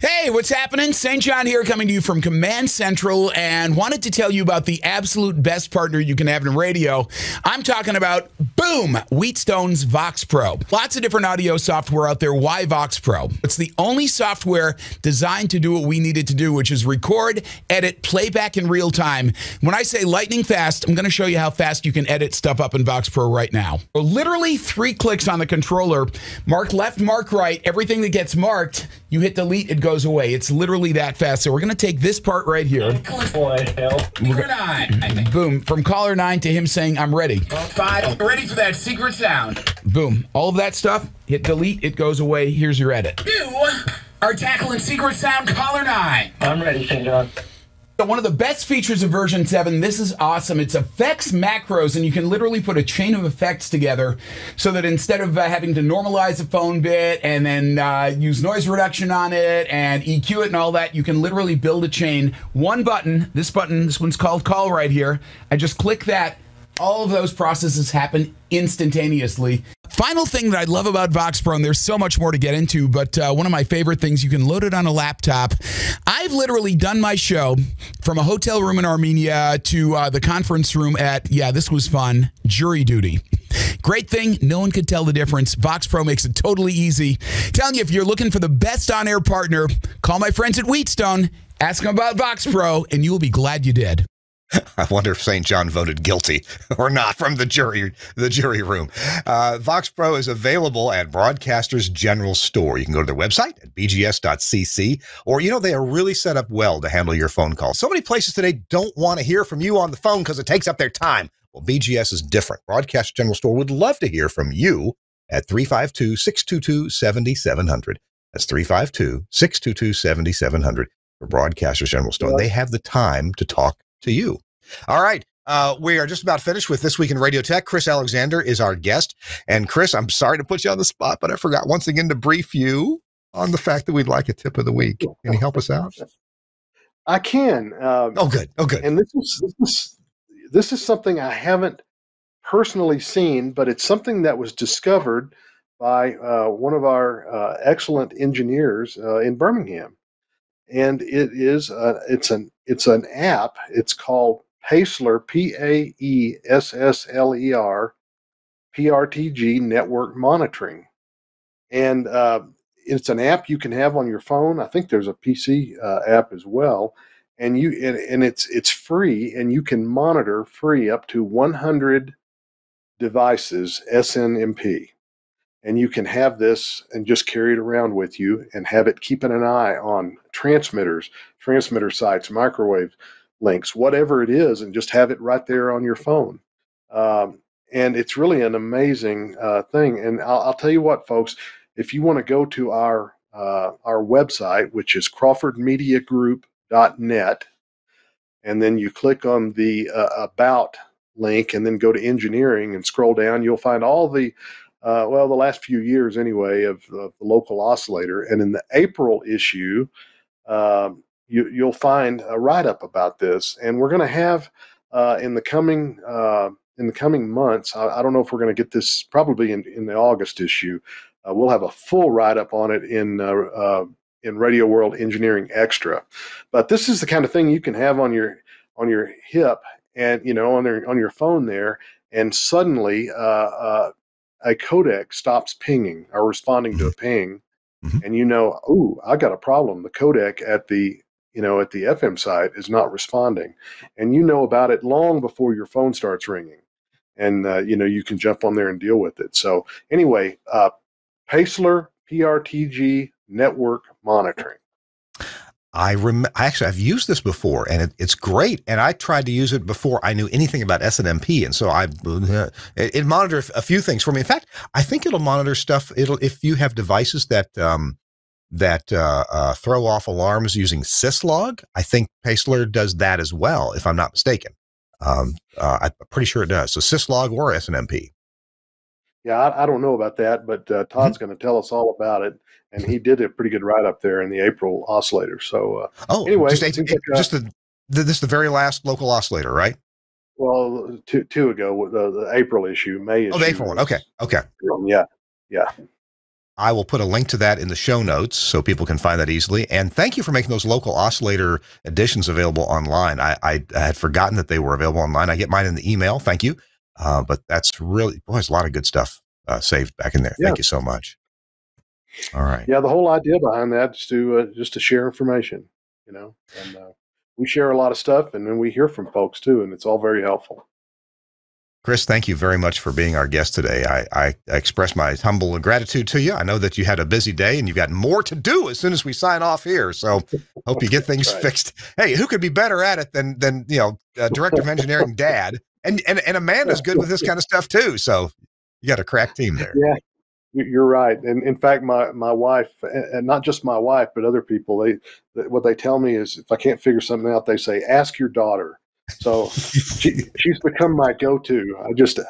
Speaker 6: Hey, what's happening? St. John here coming to you from Command Central and wanted to tell you about the absolute best partner you can have in radio. I'm talking about Boom, Wheatstone's Vox Pro. Lots of different audio software out there. Why Vox Pro? It's the only software designed to do what we needed to do, which is record, edit, playback in real time. When I say lightning fast, I'm going to show you how fast you can edit stuff up in Vox Pro right now. Literally three clicks on the controller, mark left, mark right, everything that gets marked, you hit delete, it goes away. It's literally that fast. So we're going to take this part right here.
Speaker 7: Caller nine.
Speaker 6: Boom. From caller nine to him saying, I'm ready.
Speaker 7: Five. Ready for that secret sound.
Speaker 6: Boom. All of that stuff, hit delete, it goes away. Here's your edit.
Speaker 7: You are tackling secret sound caller nine.
Speaker 8: I'm ready, St. John.
Speaker 6: So one of the best features of version 7, this is awesome. It's effects macros, and you can literally put a chain of effects together so that instead of uh, having to normalize a phone bit and then uh, use noise reduction on it and EQ it and all that, you can literally build a chain. One button, this button, this one's called call right here. I just click that. All of those processes happen instantaneously. Final thing that I love about Vox Pro, and there's so much more to get into, but uh, one of my favorite things, you can load it on a laptop. I've literally done my show from a hotel room in Armenia to uh, the conference room at, yeah, this was fun, jury duty. Great thing, no one could tell the difference. Vox Pro makes it totally easy. Telling you, if you're looking for the best on air partner, call my friends at Wheatstone, ask them about Vox Pro, and you'll be glad you did.
Speaker 1: I wonder if St. John voted guilty or not from the jury the jury room. Uh, Vox Pro is available at Broadcasters General Store. You can go to their website at bgs.cc, or you know they are really set up well to handle your phone calls. So many places today don't want to hear from you on the phone because it takes up their time. Well, BGS is different. Broadcasters General Store would love to hear from you at 352 622 7700. That's 352 622 7700 for Broadcasters General Store. They have the time to talk to you. All right. Uh, we are just about finished with This Week in Radio Tech. Cris Alexander is our guest. And Cris, I'm sorry to put you on the spot, but I forgot once again to brief you on the fact that we'd like a tip of the week. Can you help us out?
Speaker 3: I can. Uh,
Speaker 1: Oh, good. Oh, good.
Speaker 3: and this is this is this is something I haven't personally seen, but it's something that was discovered by uh, one of our uh, excellent engineers uh, in Birmingham, and it is uh, it's an it's an app. It's called Paessler P A E S S L E R PRTG Network Monitoring, and uh, it's an app you can have on your phone. I think there's a PC uh, app as well and you and, and it's it's free and you can monitor free up to 100 devices snmp and you can have this and just carry it around with you and have it keeping an eye on transmitters transmitter sites microwave links whatever it is and just have it right there on your phone. Um, and it's really an amazing uh, thing. And I'll, I'll tell you what folks if you want to go to our uh, our website which is crawfordmediagroup.net and then you click on the uh, about link and then go to engineering and scroll down you'll find all the uh, well the last few years anyway of, the local oscillator. And in the april issue um, you, you'll find a write-up about this. And we're going to have uh, in the coming uh, in the coming months I, I don't know if we're going to get this probably in, in the august issue uh, we'll have a full write-up on it in uh, uh, in radio world engineering extra. But this is the kind of thing you can have on your on your hip and you know on their on your phone there. And suddenly uh, a codec stops pinging or responding to a ping mm-hmm. and you know, oh, I got a problem. The codec at the you know at the FM site is not responding, and you know about it long before your phone starts ringing, and uh, you know you can jump on there and deal with it. So anyway, uh, Paessler PRTG network monitoring.
Speaker 1: I rem- actually I've used this before and it, it's great. And I tried to use it before I knew anything about SNMP, and so I it, it monitors a few things for me. In fact, I think it'll monitor stuff. It'll if you have devices that um, that uh, uh, throw off alarms using syslog. I think Paessler does that as well, if I'm not mistaken. Um, uh, I'm pretty sure it does. So syslog or SNMP.
Speaker 3: Yeah, I, I, don't know about that, but uh, Todd's mm-hmm. going to tell us all about it and he did a pretty good write up there in the April oscillator. So, uh,
Speaker 1: oh, anyway, just, uh, just the, the, this is the very last local oscillator, right?
Speaker 3: Well, two two ago, the, the April issue, May issue.
Speaker 1: Oh, the April one. Okay, okay.
Speaker 3: Yeah, yeah.
Speaker 1: I will put a link to that in the show notes so people can find that easily. And thank you for making those local oscillator editions available online. I, I, I had forgotten that they were available online. I get mine in the email. Thank you. Uh, but that's really, boy, there's a lot of good stuff uh, saved back in there. Yeah. Thank you so much. All right.
Speaker 3: Yeah, the whole idea behind that is to uh, just to share information, you know, and uh, we share a lot of stuff, and then we hear from folks too, and it's all very helpful.
Speaker 1: Cris, thank you very much for being our guest today. I, I, express my humble gratitude to you. I know that you had a busy day and you've got more to do as soon as we sign off here. So hope you get things right. fixed. Hey, who could be better at it than than you know, uh, director of engineering dad? And and and Amanda's good with this kind of stuff too. So you got a crack team there.
Speaker 3: Yeah, you're right, and in fact, my my wife, and not just my wife, but other people, they what they tell me is if I can't figure something out, they say ask your daughter. So she, she's become my go-to. I just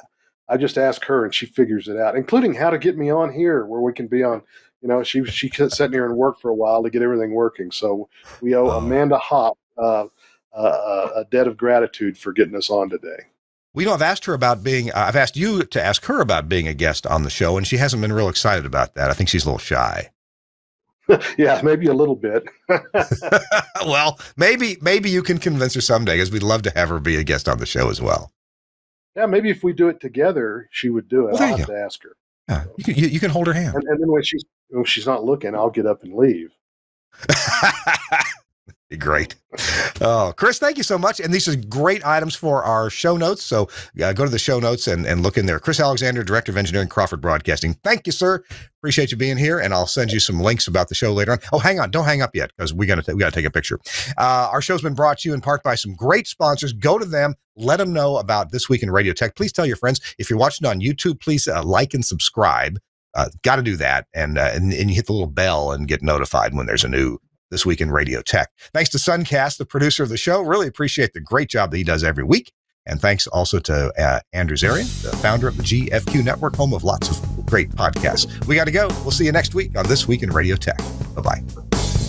Speaker 3: I just ask her, and she figures it out, including how to get me on here where we can be on. You know, she she sat here and worked for a while to get everything working. So we owe Amanda Hopp uh, uh, a debt of gratitude for getting us on today.
Speaker 1: We know I've asked her about being, uh, I've asked you to ask her about being a guest on the show, and she hasn't been real excited about that. I think she's a little shy.
Speaker 3: yeah, maybe a little bit.
Speaker 1: well, maybe maybe you can convince her someday because we'd love to have her be a guest on the show as well.
Speaker 3: Yeah, maybe if we do it together, she would do it. Well, I'll have go. to ask her.
Speaker 1: Yeah, you, can, you, you can hold her hand.
Speaker 3: And, and then when she's when she's not looking, I'll get up and leave.
Speaker 1: Great. Oh, Cris, thank you so much. And these are great items for our show notes. So uh, go to the show notes and, and look in there. Cris Alexander, Director of Engineering, Crawford Broadcasting. Thank you, sir. Appreciate you being here. And I'll send you some links about the show later on. Oh, hang on. Don't hang up yet because we got to we got to take a picture. Uh, our show's been brought to you in part by some great sponsors. Go to them. Let them know about This Week in Radio Tech. Please tell your friends. If you're watching on YouTube, please uh, like and subscribe. Uh, got to do that. And, uh, and, and you hit the little bell and get notified when there's a new this week in Radio Tech. Thanks to Suncast, the producer of the show. Really appreciate the great job that he does every week. And thanks also to uh, Andrew Zarian, the founder of the GFQ Network, home of lots of great podcasts. We got to go. We'll see you next week on This Week in Radio Tech. Bye bye.